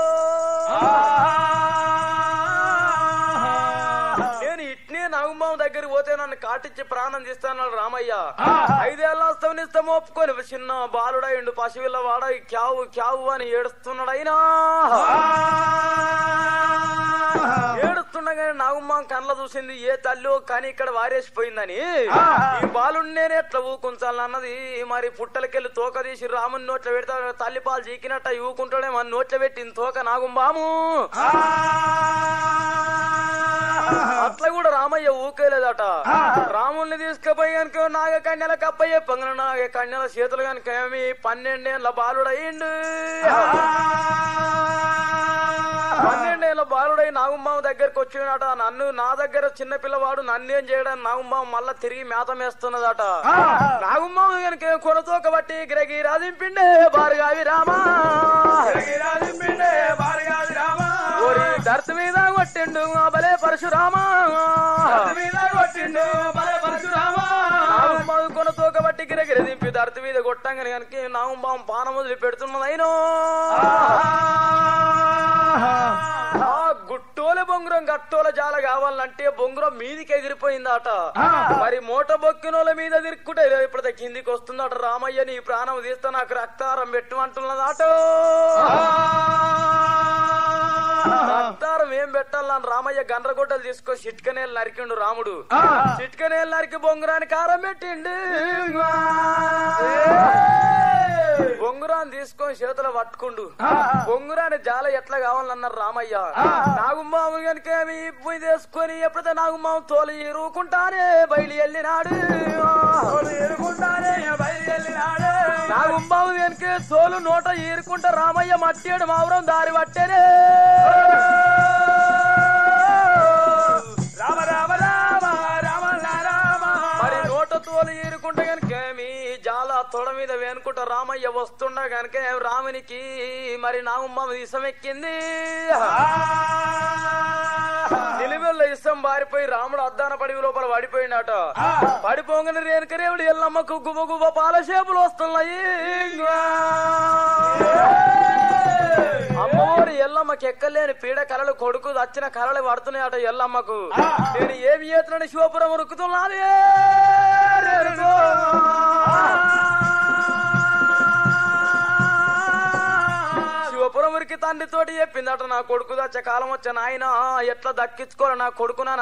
S2: నేను ఇట్నే నాగమ్మ దగ్గరికి పోతే నన్ను కాటిచ్చి ప్రాణం తీస్తాను రామయ్య. ఐదేళ్ళ అస్తమనిస్తాం ఒప్పుకొని చిన్న బాలుడైండు పశువుల వాడ క్యావు క్యావు అని ఏడుస్తున్నాడైనా. ఏడుస్తుండగానే నాగమ్మ కళ్ళ చూసింది ఏ తల్లి కానీ ఇక్కడ వారేసిపోయిందని. ఈ బాలుని నేను ఎట్లా ఊకుంచాలి అన్నది మరి పుట్టలకెళ్ళి తోక తీసి రాముని నోట్ల పెడతా తల్లి పాలు చీకినట్ట ఊకుంటాడే మన నోట్ల పెట్టింది తోక నాగుంబాము అట్లా కూడా రామయ్య ఊకేలేదట. రాముల్ని తీసుకుపోయి కనుక నాగ కన్యల కప్పయ్య పొంగన నాగ కన్యల చేతులు కనుక ఏమి పన్నెండేళ్ళ బాలుడయ్యిండు. పన్నెండేళ్ళ బాలుడై నాగుమ్మామ దగ్గరకు వచ్చినట నన్ను నా దగ్గర చిన్న పిల్లవాడు నన్నేం చేయడానికి నాగుమ్మామ మళ్ళా తిరిగి మేత మేస్తున్నదట. నాగుమ్మామ కనుక కొనతో కాబట్టి గిరగి రాజింపిండే బారుగావి రామా. దర్శ మీద కొట్టిండు బలే పరశురామా. కొనతో కాబట్టి గిరగిర దింపి దర్శ మీద కొట్టంగానే కనుక నాగుమ్మామ పానం వదిలి పెడుతున్నదైనో ఆ గుట్టోల బొంగురం గట్టోల జాల కావాలంటే బొంగురం మీదికి ఎగిరిపోయిందట. మరి మూట బొక్కినోళ్ళ మీద తిరుక్కుంటే ఇప్పుడు కిందికి వస్తుందట రామయ్య నీ ప్రాణం తీస్తే నాకు రక్తారం పెట్టమంటున్నదట రక్తారం ఏం పెట్టాలని రామయ్య గండ్రగొడ్డలు తీసుకొని చిట్కనేలు నరికిండు రాముడు. చిట్కనేలు నరికి బొంగురాని కారం పెట్టిండు. బొంగురాన్ని తీసుకొని చేతులు పట్టుకుండు. బొంగురాని జాల ఎట్లా కావాలన్నారు రామయ్య? నాగుమ్మాము కనుక మీ పోయి తీసుకొని ఎప్పుడైతే నాగుమ్మాము తోలు ఎరుకుంటానే బయలు వెళ్ళినాడు నాగుమ్మాము కనుక తోలు నోట ఏరుకుంటా రామయ్య మట్టాడు మావురం దారి పట్టేనే.
S4: రామ రామ
S2: తొడ మీద వేనుకుంటా రామయ్య వస్తుండ గనుక రామునికి మరి నాగుమ్మాము ఇసమెక్కింది నిలువెల్ల ఇష్టం బారిపోయి రాముడు అద్దాన పడి లోపల పడిపోయినట పడిపోగానే రేణుకరేవుడు ఎల్లమ్మకు గుబ గుబ పాల షేపులు వస్తున్నాయి. అమ్మవారు ఎల్లమ్మకి ఎక్కలేని పీడ కలలు కొడుకు వచ్చిన కలలు అట ఎల్లమ్మకు. నేను ఏమి చేతున్నాను శివపురం ఉరుకుతున్నాను గోపురం ఉరికి తండ్రితోటి చెప్పిందట నా కొడుకు దచ్చ కాలం వచ్చే నాయన ఎట్లా దక్కించుకోవాలి నా కొడుకు నా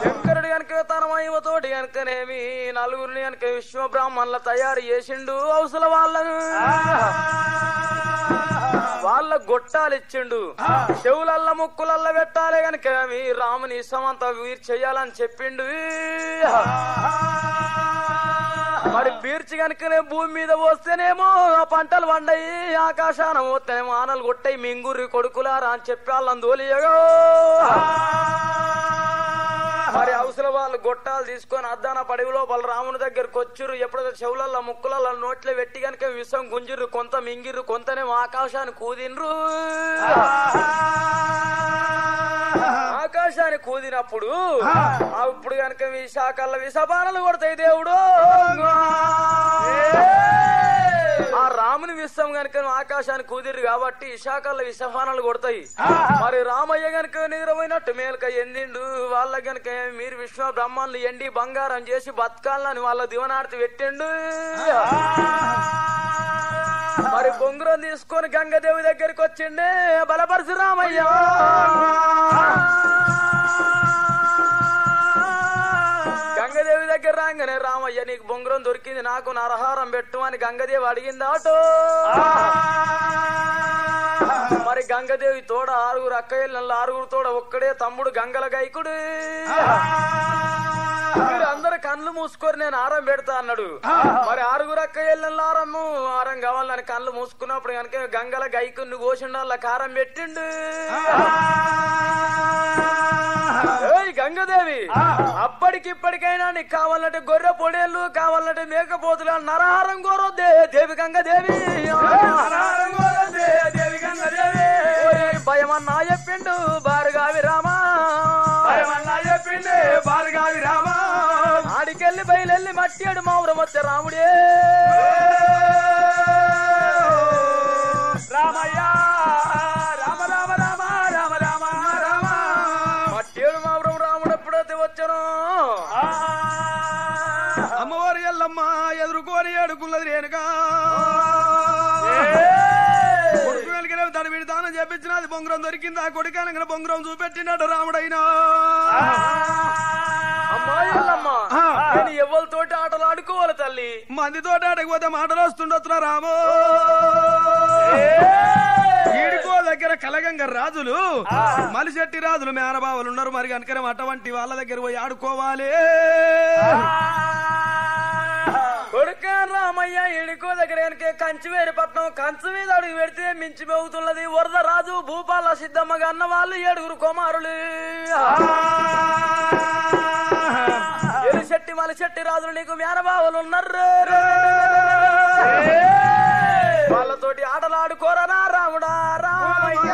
S2: శంకరుడు కనుక తన మహిమతోటి గనుకనేమి నలుగురిని కనుక విశ్వ బ్రాహ్మణుల తయారు చేసిండు అవసల వాళ్ళను. వాళ్ళ గొట్టాలు ఇచ్చిండు. చెవులల్ల ముక్కులల్ల పెట్టాలి గనక మీ రాముని ఇష్టమంతా వీరు చెయ్యాలని చెప్పిండు. మరి పీర్చి గనుకనే భూమి మీద పోస్తేనేమో ఆ పంటలు వండయి ఆకాశాన పోతేనేమో ఆనలు కొట్టాయి మింగుర్రి కొడుకులారా అని చెప్పి వాళ్ళని మరి అవసరం వాళ్ళు గొట్టాలు తీసుకొని అద్దాన పడవిలో వాళ్ళు రాముని దగ్గరకు వచ్చిర్రు. ఎప్పుడైతే చెవులల్లో ముక్కులలో నోట్లో పెట్టి గనుక విషం గుంజిర్రు కొంత మింగిర్రు కొంతనే ఆకాశాన్ని కూదిన్రు. ఆకాశాన్ని కూదినప్పుడు అప్పుడు గనుక విశాఖల్ల విషపానలు కొడతాయి దేవుడు. ఆ రాముని విషం గనుక ఆకాశాన్ని కుదిరు కాబట్టి విశాఖల్ల విషపానాలు కొడతాయి. మరి రామయ్య గనుక నిద్రపోయినట్టు మేలుక ఎందిండు వాళ్ళ గనుక మీరు విశ్వ బ్రహ్మాంలు ఎండి బంగారం చేసి బతకాలని వాళ్ళ దివనార్తి పెట్టిండు. మరి బొంగురం తీసుకొని గంగదేవి దగ్గరికి వచ్చిండే బలపరచు రామయ్య. గంగదేవి దగ్గర రాగానే రామయ్య నీకు బొంగరం దొరికింది నాకు నరహారం పెట్టు అని గంగదేవి అడిగింది ఆటో. మరి గంగదేవి తోడ ఆరుగురు అక్కయ్యల ఆరుగురు తోడ ఒక్కడే తమ్ముడు గంగల గైకుడు మీరు అందరు కళ్ళు మూసుకొని నేను ఆరం పెడతా అన్నాడు. మరి ఆరుగురు అక్క వెళ్ళిన ఆరము ఆరం కావాలని కళ్ళు మూసుకున్నప్పుడు కనుక గంగల గైకుని కోసిండ కారం పెట్టిండు. గంగదేవి అప్పటికిప్పటికైనా నీకు కావాలంటే గొర్రె పొడేళ్ళు కావాలంటే మేకపోతులు నరహారం కోరొద్దే దేవి గంగదేవి.
S4: దేవి గంగదేవి.
S2: ఓయ్ భయమన్నా చెప్పిండు బారుగావి రామా.
S4: భయమన్నా చెప్పింది బాలుగావి రామ.
S2: ఆడికెళ్ళి బయలెళ్ళి మట్టాడు మావురం వచ్చే రాముడే.
S4: రామయ్య.
S3: ఎదుర్కొని ఏడుకున్నది రేణుగా కొడుకు వెలిగిన దాని వీడి దానం చేపించినది బొంగురం దొరికింది? ఆ కొడుకు అనగా బొంగురం చూపెట్టినట్టు రాముడైనా.
S2: నేను ఎవరితోటి ఆటలు ఆడుకోవాలి తల్లి?
S3: మందితో అడగపోతే మాటలు వస్తుండొచ్చురా రాము. ఈడికో దగ్గర కలగంగ రాజులు మలిశెట్టి రాజులు మేనబావలు ఉన్నారు మరి. కనుక అటువంటి వాళ్ళ దగ్గర పోయి ఆడుకోవాలి.
S2: కొడుకు రామయ్య ఇడికో దగ్గర కనుక కంచివేరి పట్నం కంచు మీద అడుగు పెడితే మించి వరద రాజు భూపాల సిద్ధమ్మగా అన్న వాళ్ళు ఏడుగురు కుమారులు. ఎలిశెట్టి మలిశెట్టి రాజులు నీకు మేనబావులు ఉన్నారు వాళ్ళతోటి ఆటలాడుకోరనా రాముడా రామయ్య.